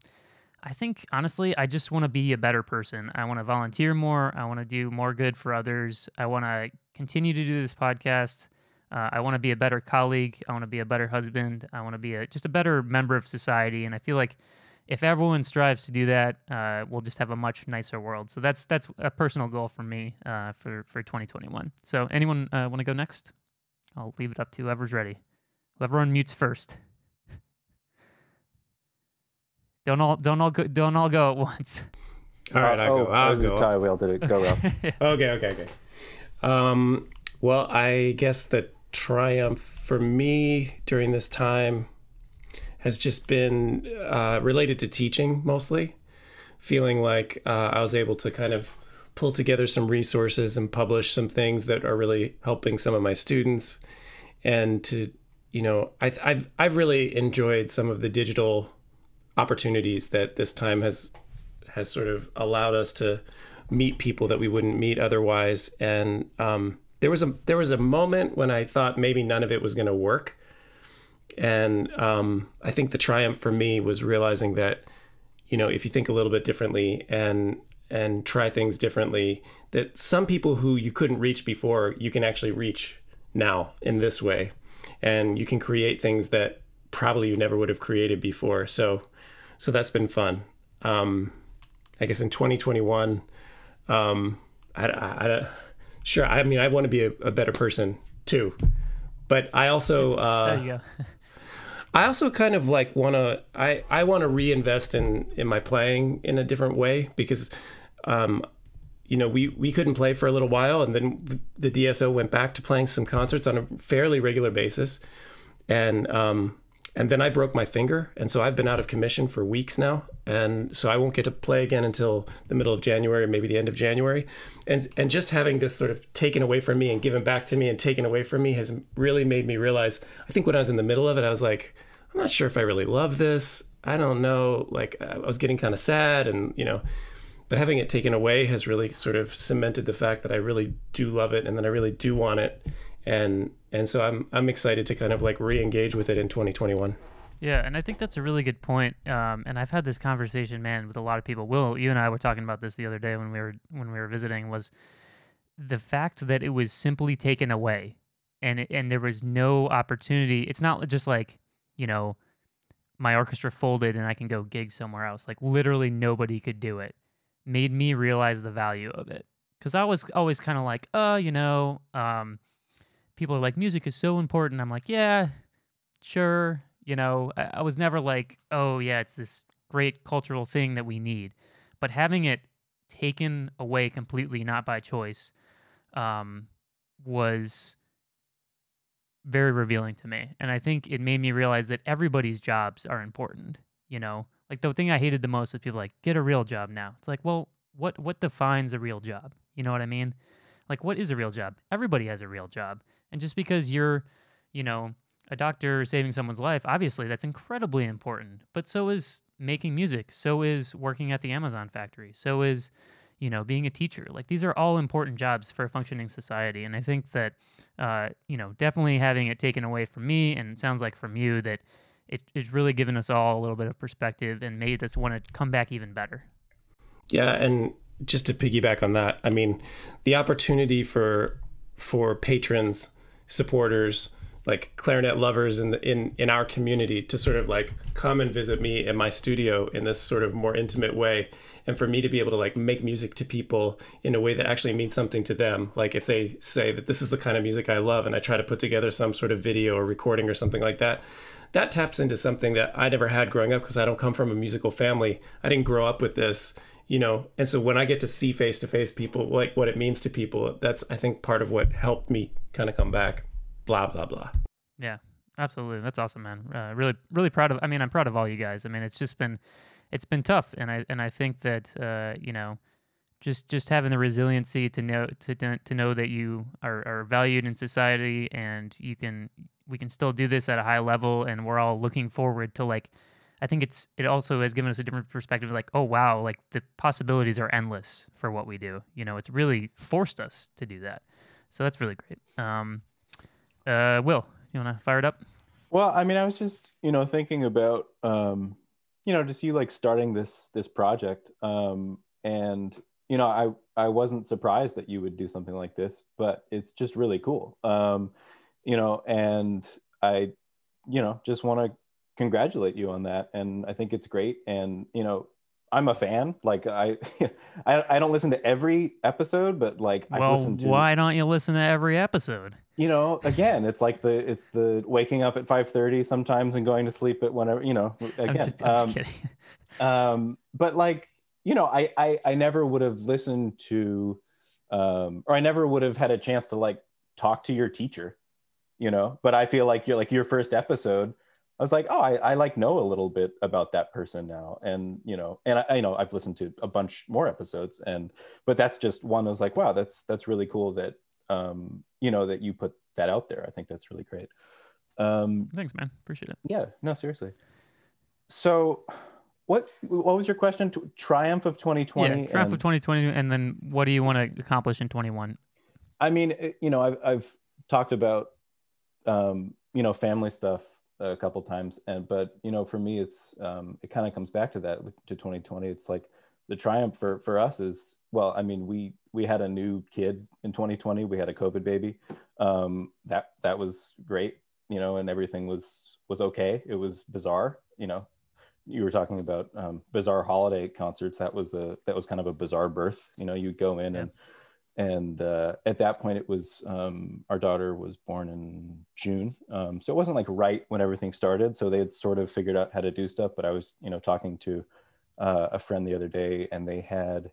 I think honestly, I just want to be a better person. I want to volunteer more. I want to do more good for others. I want to continue to do this podcast. Uh, I want to be a better colleague. I want to be a better husband. I want to be a, just a better member of society. And I feel like if everyone strives to do that, uh, we'll just have a much nicer world. So that's that's a personal goal for me uh, for for 2021. So anyone uh, want to go next? I'll leave it up to whoever's ready. Whoever unmutes first. Don't all don't all go, don't all go at once.
All right, I'll
oh,
go. I'll go.
Tie Will did it. Go Will.
okay, okay, okay. Um, well, I guess the triumph for me during this time has just been uh, related to teaching mostly. Feeling like uh, I was able to kind of pull together some resources and publish some things that are really helping some of my students, and to you know, I, I've I've really enjoyed some of the digital opportunities that this time has has sort of allowed us to meet people that we wouldn't meet otherwise. And um, there was a there was a moment when I thought maybe none of it was going to work, and um, I think the triumph for me was realizing that, you know, if you think a little bit differently and and try things differently, that some people who you couldn't reach before, you can actually reach now in this way, and you can create things that probably you never would have created before. So, so that's been fun. Um, I guess in 2021, um, I, I, I, sure. I mean, I want to be a, a better person too, but I also. Uh, there you go. I also kind of like want to I I want to reinvest in in my playing in a different way because um you know we we couldn't play for a little while and then the DSO went back to playing some concerts on a fairly regular basis. And um and then I broke my finger. And so I've been out of commission for weeks now. And so I won't get to play again until the middle of January maybe the end of January. And and just having this sort of taken away from me and given back to me and taken away from me has really made me realize I think when I was in the middle of it I was like I'm not sure if I really love this. I don't know. Like I was getting kind of sad and you know but having it taken away has really sort of cemented the fact that I really do love it and that I really do want it. And and so I'm I'm excited to kind of like re-engage with it in 2021.
Yeah, and I think that's a really good point. Um, and I've had this conversation, man, with a lot of people. Will, you and I were talking about this the other day when we were when we were visiting. Was the fact that it was simply taken away, and it, and there was no opportunity. It's not just like you know, my orchestra folded and I can go gig somewhere else. Like literally nobody could do it. Made me realize the value of it. Cause I was always kind of like, oh, you know, um, people are like, music is so important. I'm like, yeah, sure you know, I, I was never like, oh, yeah, it's this great cultural thing that we need. But having it taken away completely, not by choice, um, was very revealing to me. And I think it made me realize that everybody's jobs are important. You know, like the thing I hated the most is people like, get a real job now. It's like, well, what what defines a real job? You know what I mean? Like, what is a real job? Everybody has a real job. And just because you're, you know, a doctor saving someone's life, obviously that's incredibly important. But so is making music, so is working at the Amazon factory, so is, you know, being a teacher. Like these are all important jobs for a functioning society. And I think that, uh, you know, definitely having it taken away from me, and it sounds like from you, that it, it's really given us all a little bit of perspective and made us want to come back even better.
Yeah. And just to piggyback on that, I mean, the opportunity for for patrons, supporters, like clarinet lovers in the, in in our community to sort of like come and visit me in my studio in this sort of more intimate way. And for me to be able to like make music to people in a way that actually means something to them. Like if they say that this is the kind of music I love and I try to put together some sort of video or recording or something like that that taps into something that I never had growing up because I don't come from a musical family. I didn't grow up with this you know? And so when I get to see face to face people like what it means to people that's I think part of what helped me kind of come back blah blah blah.
Yeah, absolutely. That's awesome, man. Uh, really, really proud of. I mean, I'm proud of all you guys. I mean, it's just been, it's been tough, and I and I think that uh, you know, just just having the resiliency to know to to know that you are, are valued in society, and you can we can still do this at a high level, and we're all looking forward to like. I think it's it also has given us a different perspective. Like, oh wow, like the possibilities are endless for what we do. You know, it's really forced us to do that. So that's really great. Um, uh, Will, you want to fire it up?
Well, I mean, I was just you know thinking about um, you know just you like starting this this project, um, and you know I I wasn't surprised that you would do something like this, but it's just really cool. Um, you know, and I you know just want to congratulate you on that, and I think it's great, and you know I'm a fan. Like I, I, I don't listen to every episode, but like
well,
I listen to.
Why don't you listen to every episode?
You know, again, it's like the it's the waking up at 5:30 sometimes and going to sleep at whenever. You know, again. I'm just, I'm um, just kidding. um, but like you know, I I, I never would have listened to, um, or I never would have had a chance to like talk to your teacher. You know, but I feel like you're like your first episode I was like, oh, I, I like know a little bit about that person now, and you know, and I, I you know I've listened to a bunch more episodes, and but that's just one. I was like, wow, that's that's really cool that um you know that you put that out there. I think that's really great. Um,
Thanks, man. Appreciate it.
Yeah, no, seriously. So, what what was your question? Triumph of 2020.
Yeah, triumph and, of 2020, and then what do you want to accomplish in 21?
I mean, you know, I've I've talked about um, you know family stuff a couple times. And but you know for me it's um, it kind of comes back to that to 2020 it's like the triumph for for us is well i mean we we had a new kid in 2020 we had a covid baby. Um, that that was great you know and everything was was okay. It was bizarre you know. You were talking about um, bizarre holiday concerts. That was the that was kind of a bizarre birth. You know you go in yeah. and and uh, at that point it was um, our daughter was born in june. Um, so it wasn't like right when everything started. So they had sort of figured out how to do stuff but i was you know talking to uh, a friend the other day and they had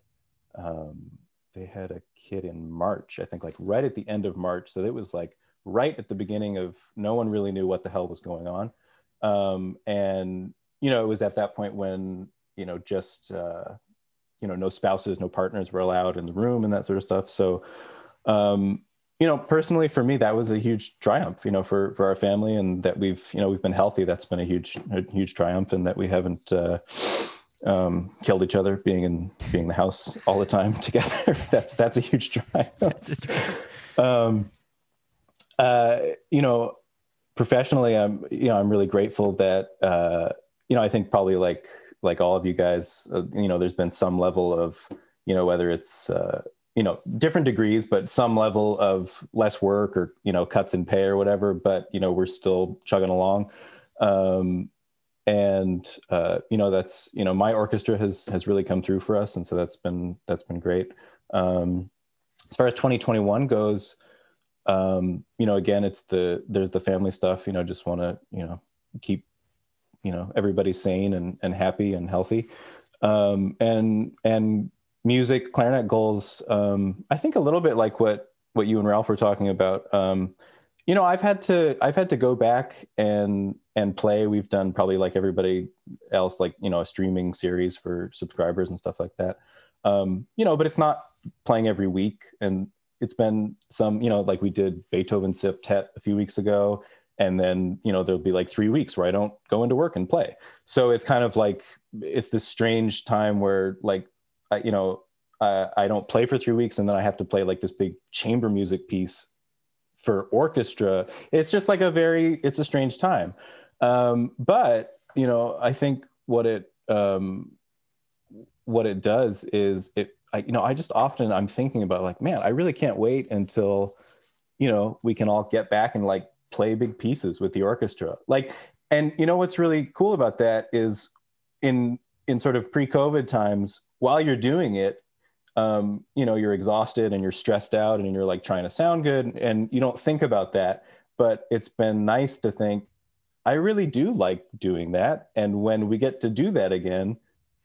um, they had a kid in march i think like right at the end of march. So it was like right at the beginning of no one really knew what the hell was going on. Um, and you know it was at that point when you know just uh, you know no spouses no partners were allowed in the room and that sort of stuff so um, you know personally for me that was a huge triumph you know for for our family and that we've you know we've been healthy that's been a huge a huge triumph and that we haven't uh, um, killed each other being in being in the house all the time together. that's that's a huge drive. um, uh, you know, professionally, I'm you know I'm really grateful that uh, you know I think probably like like all of you guys, uh, you know, there's been some level of you know whether it's uh, you know different degrees but some level of less work or you know cuts in pay or whatever but you know we're still chugging along um, and uh, you know that's you know my orchestra has has really come through for us and so that's been that's been great um, as far as 2021 goes um, you know again it's the there's the family stuff you know just want to you know keep you know everybody sane and, and happy and healthy. Um, and and music clarinet goals um, i think a little bit like what what you and ralph were talking about. Um, you know i've had to i've had to go back and and play. We've done probably like everybody else like you know a streaming series for subscribers and stuff like that. Um, you know but it's not playing every week. And it's been some you know like we did beethoven septet a few weeks ago and then you know there'll be like three weeks where i don't go into work and play so it's kind of like it's this strange time where like I, you know, uh, I don't play for three weeks and then I have to play like this big chamber music piece for orchestra. It's just like a very, it's a strange time. Um, but, you know, I think what it, um, what it does is it, I, you know, I just often I'm thinking about like, man, I really can't wait until, you know, we can all get back and like play big pieces with the orchestra. Like, and you know, what's really cool about that is in, in sort of pre-COVID times, while you're doing it, um, you know, you're exhausted and you're stressed out and you're like trying to sound good and you don't think about that. But it's been nice to think, I really do like doing that. And when we get to do that again,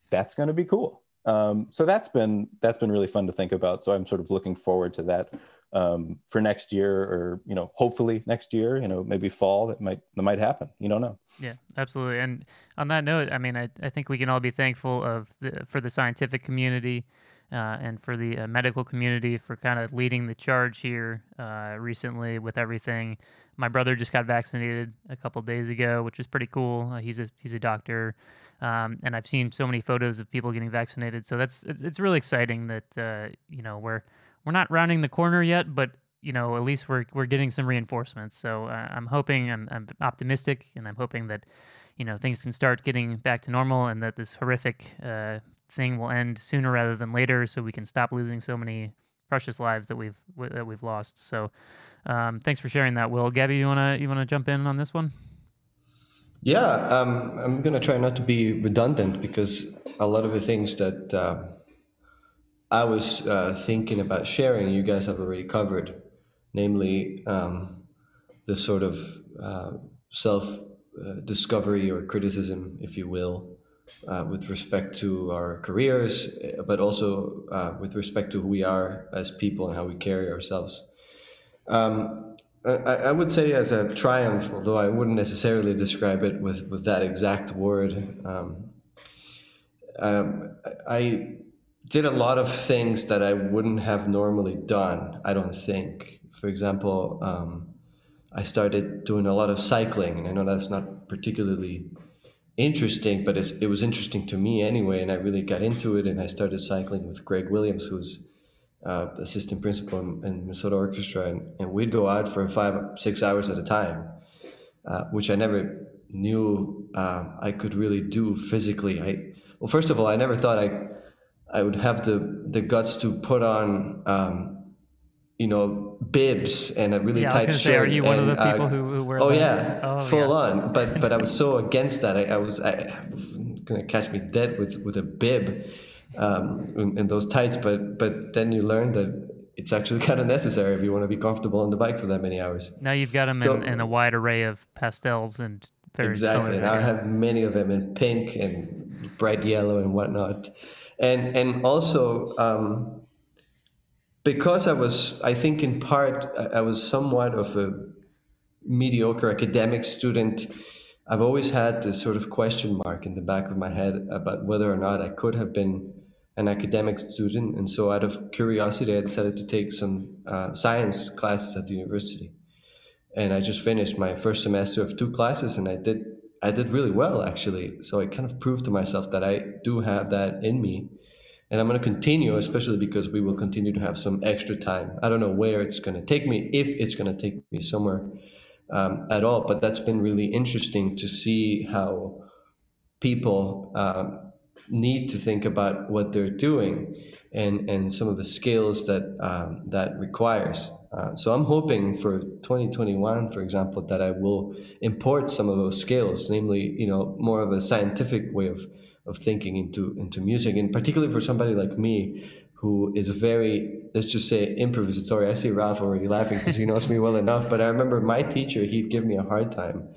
that's going to be cool. Um, so that's been that's been really fun to think about. So I'm sort of looking forward to that um, for next year, or you know, hopefully next year. You know, maybe fall that might that might happen. You don't know.
Yeah, absolutely. And on that note, I mean, I, I think we can all be thankful of the, for the scientific community. Uh, and for the uh, medical community for kind of leading the charge here uh, recently with everything. My brother just got vaccinated a couple days ago, which is pretty cool. Uh, he's a he's a doctor, um, and I've seen so many photos of people getting vaccinated. So that's it's, it's really exciting that uh, you know we're we're not rounding the corner yet, but you know, at least we're we're getting some reinforcements. So uh, I'm hoping, I'm, I'm optimistic, and I'm hoping that you know things can start getting back to normal, and that this horrific uh, thing will end sooner rather than later, so we can stop losing so many precious lives that we've that we've lost. So um, thanks for sharing that, Will. Gabi, you wanna you wanna jump in on this one?
Yeah, um, I'm gonna try not to be redundant because a lot of the things that uh, I was uh, thinking about sharing, you guys have already covered, namely um, the sort of uh, self uh, discovery or criticism, if you will, uh, with respect to our careers, but also uh, with respect to who we are as people and how we carry ourselves. Um, I, I, would say as a triumph, although I wouldn't necessarily describe it with, with that exact word. Um, um I did a lot of things that I wouldn't have normally done. I don't think. For example, um, I started doing a lot of cycling, and I know that's not particularly interesting, but it was interesting to me anyway, and I really got into it. And I started cycling with Greg Williams, who's uh, assistant principal in, in Minnesota Orchestra, and, and, we'd go out for five, six hours at a time, uh, which I never knew uh, I could really do physically. I well, first of all, I never thought I I would have the the guts to put on, um, you know, bibs and a really
yeah,
tight
I was
shirt. Say,
are you
and,
one of the people
uh,
who, who wear?
Oh yeah,
oh,
full
yeah.
on. But but I was so against that. I, I was I, gonna catch me dead with with a bib um, in, in, those tights. But but then you learn that it's actually kind of necessary if you want to be comfortable on the bike for that many hours.
Now you've got them so, in, in, a wide array of pastels and various
exactly.
colors.
Exactly. I have many of them in pink and bright yellow and whatnot and and also um, because I was, I think in part, I was somewhat of a mediocre academic student. I've always had this sort of question mark in the back of my head about whether or not I could have been an academic student. And so, out of curiosity, I decided to take some uh, science classes at the university. And I just finished my first semester of two classes, and I did I did really well actually. So I kind of proved to myself that I do have that in me. And I'm going to continue, especially because we will continue to have some extra time. I don't know where it's going to take me, if it's going to take me somewhere um, at all. But that's been really interesting to see how people um, need to think about what they're doing and, and some of the skills that um, that requires. Uh, so I'm hoping for 2021, for example, that I will import some of those skills, namely, you know, more of a scientific way of, of thinking into into music, and particularly for somebody like me who is very let's just say improvisatory. I see Ralph already laughing because he knows me well enough. But I remember my teacher; he'd give me a hard time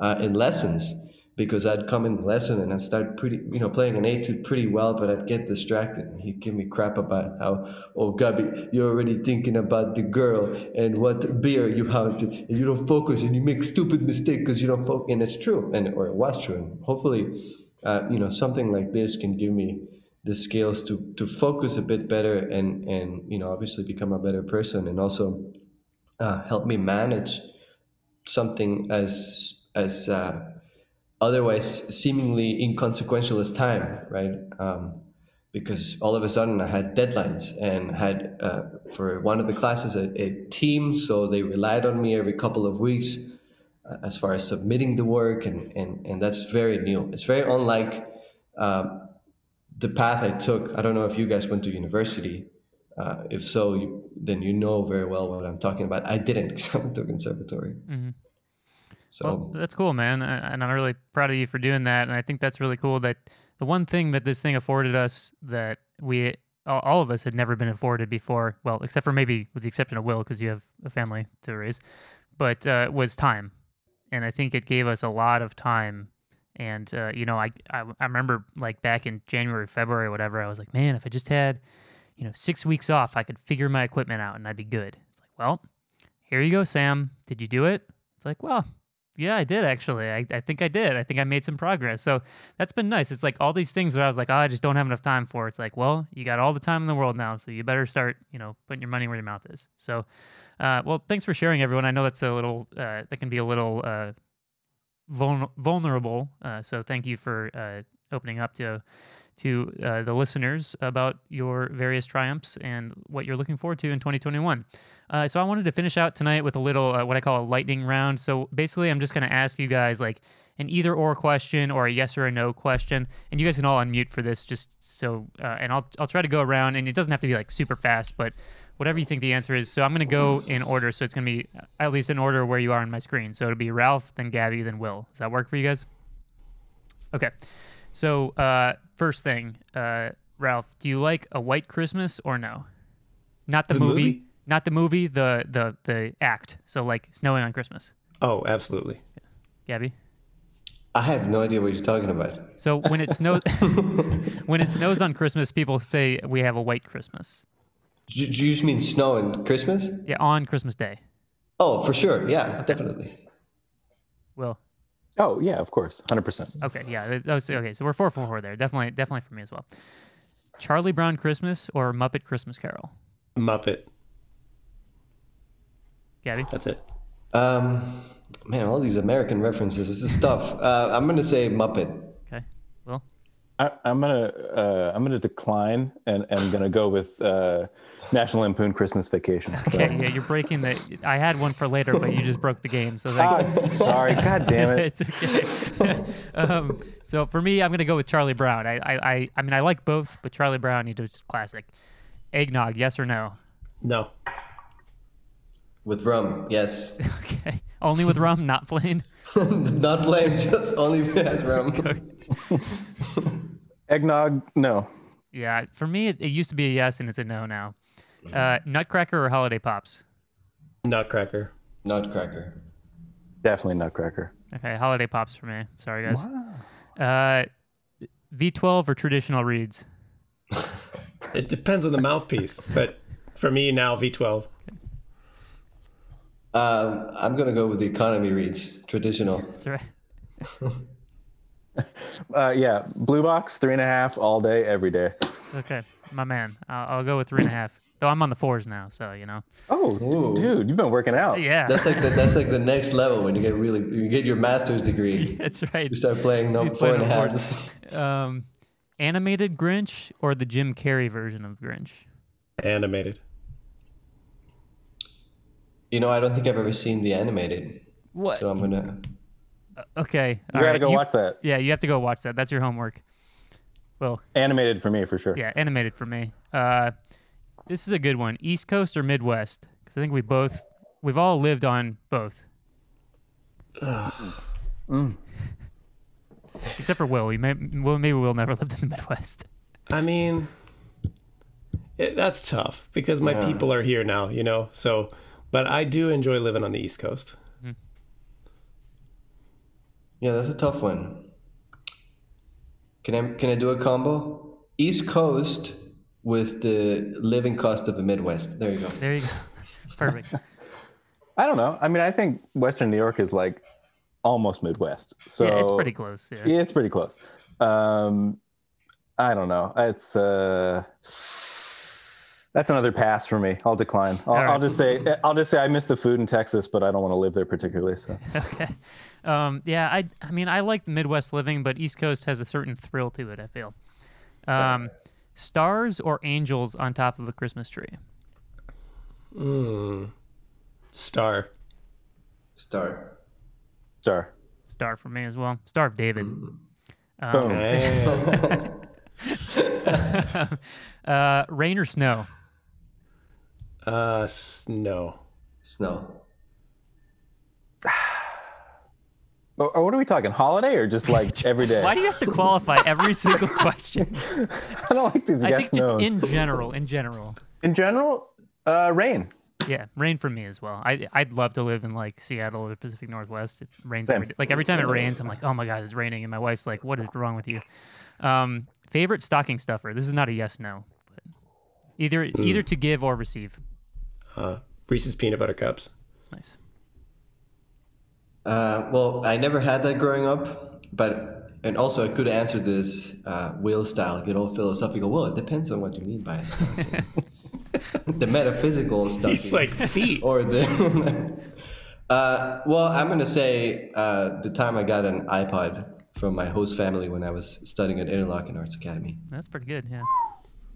uh, in lessons because I'd come in the lesson and I'd start pretty, you know, playing an etude pretty well, but I'd get distracted. And he'd give me crap about how, oh, Gabi, you're already thinking about the girl and what beer you have to, and you don't focus and you make stupid mistakes because you don't focus. And it's true, and or it was true. And hopefully, uh, you know, something like this can give me the skills to to focus a bit better and and you know obviously become a better person and also uh, help me manage something as as uh, otherwise seemingly inconsequential as time, right? Um, because all of a sudden I had deadlines and had uh, for one of the classes a, a, team, so they relied on me every couple of weeks uh, as far as submitting the work, and, and, and that's very new. It's very unlike um, the path I took, I don't know if you guys went to university. Uh, if so, you, then you know very well what I'm talking about. I didn't because I went to conservatory. Mm-hmm.
So well, that's cool, man, and I'm really proud of you for doing that. And I think that's really cool that the one thing that this thing afforded us that we all of us had never been afforded before, well, except for maybe with the exception of Will because you have a family to raise, but uh, was time. And I think it gave us a lot of time and uh, you know, I, I I remember like back in January, February, whatever. I was like, man, if I just had, you know, six weeks off, I could figure my equipment out and I'd be good. It's like, well, here you go, Sam. Did you do it? It's like, well, yeah, I did actually. I, I think I did. I think I made some progress. So that's been nice. It's like all these things that I was like, oh, I just don't have enough time for. It's like, well, you got all the time in the world now, so you better start, you know, putting your money where your mouth is. So, uh, well, thanks for sharing, everyone. I know that's a little, uh, that can be a little uh, vulnerable. Uh, so thank you for uh, opening up to to uh, the listeners about your various triumphs and what you're looking forward to in 2021. Uh, so I wanted to finish out tonight with a little uh, what I call a lightning round. So basically, I'm just going to ask you guys like an either or question or a yes or a no question, and you guys can all unmute for this just so. Uh, and I'll I'll try to go around, and it doesn't have to be like super fast, but whatever you think the answer is. So I'm going to go in order. So it's going to be at least in order where you are on my screen. So it'll be Ralph, then Gabi, then Will. Does that work for you guys? Okay. So uh, first thing, uh, Ralph, do you like a white Christmas or no? Not the, the movie, movie, not the movie, the the the act. So like snowing on Christmas.
Oh, absolutely.
Yeah. Gabi.
I have no idea what you're talking about.
So when it snows, when it snows on Christmas, people say we have a white Christmas.
Do you just mean snow and Christmas?
Yeah, on Christmas Day.
Oh, for sure. Yeah, okay. definitely.
Will.
Oh yeah, of course, hundred percent.
Okay, yeah. Was, okay, so we're four for four there. Definitely, definitely for me as well. Charlie Brown Christmas or Muppet Christmas Carol?
Muppet.
Gabi.
That's it.
Um, man, all these American references. This is tough. Uh, I'm gonna say Muppet.
I, am gonna uh, I'm gonna decline and and gonna go with uh, National Lampoon Christmas Vacation.
So. Okay, yeah, you're breaking the. I had one for later, but you just broke the game. So
ah, sorry, God damn
it. it's okay. um, so for me, I'm gonna go with Charlie Brown. I, I I mean I like both, but Charlie Brown, you just classic. Eggnog, yes or no?
No.
With rum, yes.
okay. Only with rum, not plain.
not plain, just only has rum.
Eggnog, no.
Yeah, for me, it, it, used to be a yes, and it's a no now. Uh, Nutcracker or Holiday Pops?
Nutcracker.
Nutcracker.
Definitely Nutcracker.
Okay, Holiday Pops for me. Sorry, guys. Wow. Uh, V12 or traditional reeds?
it depends on the mouthpiece, but for me now, V12.
Um, I'm gonna go with the economy reeds, traditional.
That's right.
uh, yeah, blue box, three and a half all day, every day.
Okay, my man. I'll, I'll go with three and a half. Though I'm on the fours now, so you know.
Oh,
Ooh.
dude, you've been working out.
Yeah,
That's like the that's like the next level when you get really you get your master's degree.
that's right.
You start playing no
He's
four
playing
and a
no. Um, animated Grinch or the Jim Carrey version of Grinch?
Animated.
You know, I don't think I've ever seen the animated,
What?
so I'm gonna.
Okay,
You gotta go watch that.
Yeah, you have to go watch that. That's your homework. Well,
Animated for me for sure.
yeah, animated for me. Uh, this is a good one. East Coast or Midwest? Because I think we both, we've all lived on both. Except for Will. We may, well, maybe Will never lived in the Midwest.
I mean, it, that's tough because my
Yeah.
people are here now, you know. So, but I do enjoy living on the East Coast.
Yeah, that's a tough one. Can I can I do a combo? East Coast with the living cost of the Midwest. There you go.
There you go. Perfect.
I don't know. I mean, I think Western New York is like almost Midwest. So
yeah, it's pretty close. Yeah.
Yeah, it's pretty close. Um, I don't know. It's uh, that's another pass for me. I'll decline. I'll,
right.
I'll just say I'll just say I miss the food in Texas, but I don't want to live there particularly. So
Okay. Um, yeah, I I mean I like the Midwest living, but East Coast has a certain thrill to it. I feel. Um, stars or angels on top of a Christmas tree?
Mm. Star.
Start.
star.
Star for me as well. Star of David.
Boom.
Eh.
Uh, rain or snow?
Uh, snow.
Snow.
Or, or what are we talking? Holiday or just like every day?
Why do you have to qualify every single question?
I don't like these
I
yes
think just
nos.
in general, in general.
in general, uh, rain.
Yeah, rain for me as well. I I'd love to live in like Seattle or the Pacific Northwest. It rains
Same.
every day. Like every time it rains, I'm like, oh my god, it's raining, and my wife's like, what is wrong with you? Um, favorite stocking stuffer. This is not a yes no, but either either to give or receive.
Uh, Reese's peanut butter cups.
Nice.
Uh, well, I never had that growing up, but and also I could answer this uh, Will style, get all philosophical. Well, it depends on what you mean by a stocking. the metaphysical stocking.
He's like feet.
or the. uh, well, I'm gonna say uh, the time I got an iPod from my host family when I was studying at Interlochen Arts Academy.
That's pretty good. Yeah.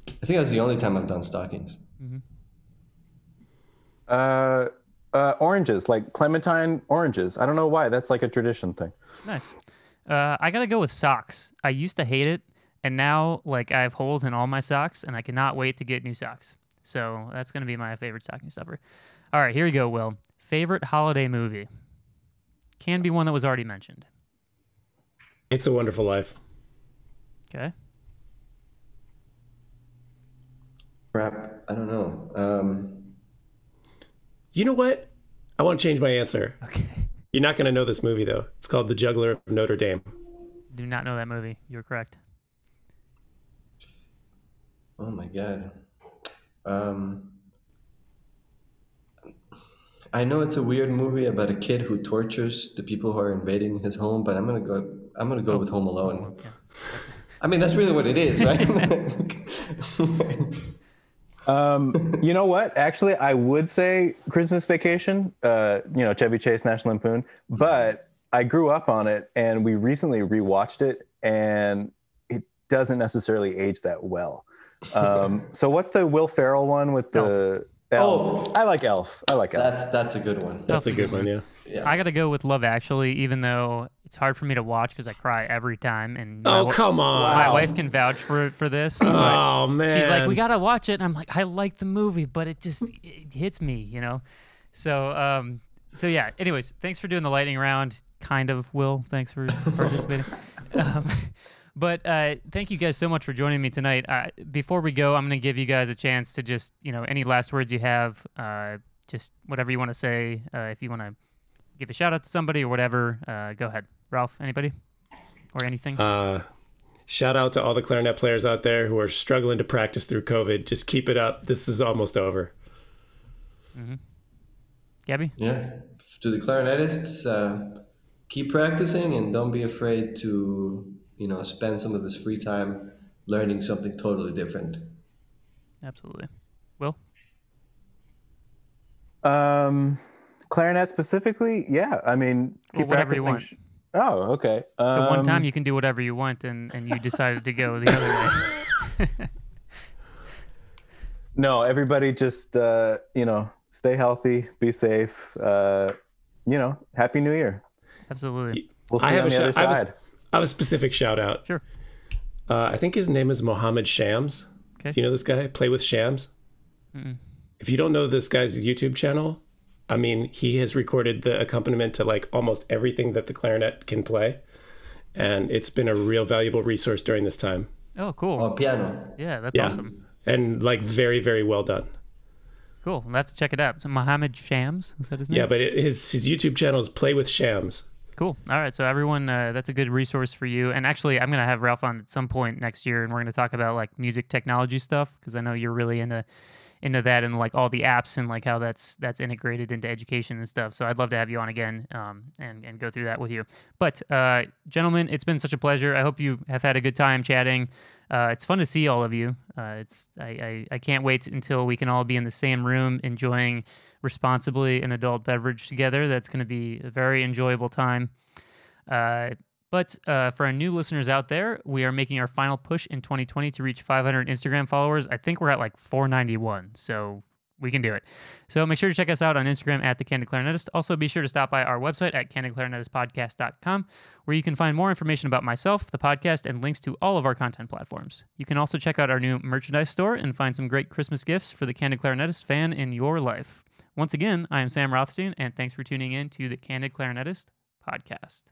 I think that's the only time I've done stockings.
Uh, uh, oranges, like clementine oranges. I don't know why. That's like a tradition thing.
Nice. Uh, I gotta go with socks. I used to hate it, and now like I have holes in all my socks, and I cannot wait to get new socks. So that's gonna be my favorite stocking stuffer. All right, here we go. Will favorite holiday movie can be one that was already mentioned.
It's a Wonderful Life.
Okay.
Crap, I don't know. Um,
You know what? I want to change my answer.
Okay.
You're not going to know this movie though. It's called The Juggler of Notre Dame.
Do not know that movie. You're correct.
oh my god. Um, I know it's a weird movie about a kid who tortures the people who are invading his home, but I'm gonna go. I'm gonna go with Home Alone. Yeah. I mean, that's really what it is, right?
Um, you know what? Actually, I would say Christmas Vacation. Uh, you know, Chevy Chase, National Lampoon. But I grew up on it, and we recently rewatched it, and it doesn't necessarily age that well. Um, so what's the Will Ferrell one with the Elf?
Oh.
I like Elf. I like Elf.
that's that's a good one.
That's a good one, yeah.
Yeah.
I gotta go with Love Actually, even though it's hard for me to watch because I cry every time. And my
Oh,
wa-
come on.
My wife can vouch for for this.
Oh, man.
She's like, we gotta watch it, and I'm like, I like the movie, but it just it hits me, you know. So, um, so yeah. Anyways, thanks for doing the lightning round. Kind of, Will. Thanks for participating. um, but uh, thank you guys so much for joining me tonight. Uh, before we go, I'm gonna give you guys a chance to just, you know, any last words you have, uh, just whatever you want to say. Uh, if you want to give a shout out to somebody or whatever, uh, go ahead. Ralph, anybody or anything?
Uh, shout out to all the clarinet players out there who are struggling to practice through COVID. Just keep it up. This is almost over.
Mm-hmm. Gabi.
Yeah. To the clarinetists, uh, keep practicing and don't be afraid to, you know, spend some of this free time learning something totally different.
Absolutely. Will.
Um, clarinet specifically, yeah. I mean,
Well, whatever you
practicing Oh, okay.
The
Um,
one time you can do whatever you want, and, and you decided to go the other way.
No, everybody just uh, you know, stay healthy, be safe. Uh, you know, happy New Year.
Absolutely.
We'll see
I have
on
a
the other
shout- I have a
side.
s- I have a specific shout out.
Sure.
Uh, I think his name is Mohammed Shams.
Okay.
Do you know this guy? Play with Shams. If you don't know this guy's YouTube channel, I mean, he has recorded the accompaniment to like almost everything that the clarinet can play, and it's been a real valuable resource during this time.
Oh, cool.
Oh, piano.
Yeah, that's
Yeah,
awesome.
and like very, very well done.
Cool. We'll have to check it out. So Mohammed Shams, is that his name?
Yeah, but it, his his YouTube channel is Play with Shams.
Cool. All right. So everyone, uh, that's a good resource for you. And actually, I'm gonna have Ralph on at some point next year, and we're gonna talk about like music technology stuff because I know you're really into into that and like all the apps and like how that's that's integrated into education and stuff. So I'd love to have you on again um, and and go through that with you. But uh, gentlemen, it's been such a pleasure. I hope you have had a good time chatting. Uh, it's fun to see all of you. Uh, it's I, I I can't wait until we can all be in the same room enjoying responsibly an adult beverage together. That's going to be a very enjoyable time. But uh, for our new listeners out there, we are making our final push in 2020 to reach 500 Instagram followers. I think we're at like 491, so we can do it. So make sure to check us out on Instagram at the Candid Clarinetist. Also, be sure to stop by our website at candidclarinetistpodcast.com, where you can find more information about myself, the podcast, and links to all of our content platforms. You can also check out our new merchandise store and find some great Christmas gifts for the Candid Clarinetist fan in your life. Once again, I am Sam Rothstein, and thanks for tuning in to the Candid Clarinetist podcast.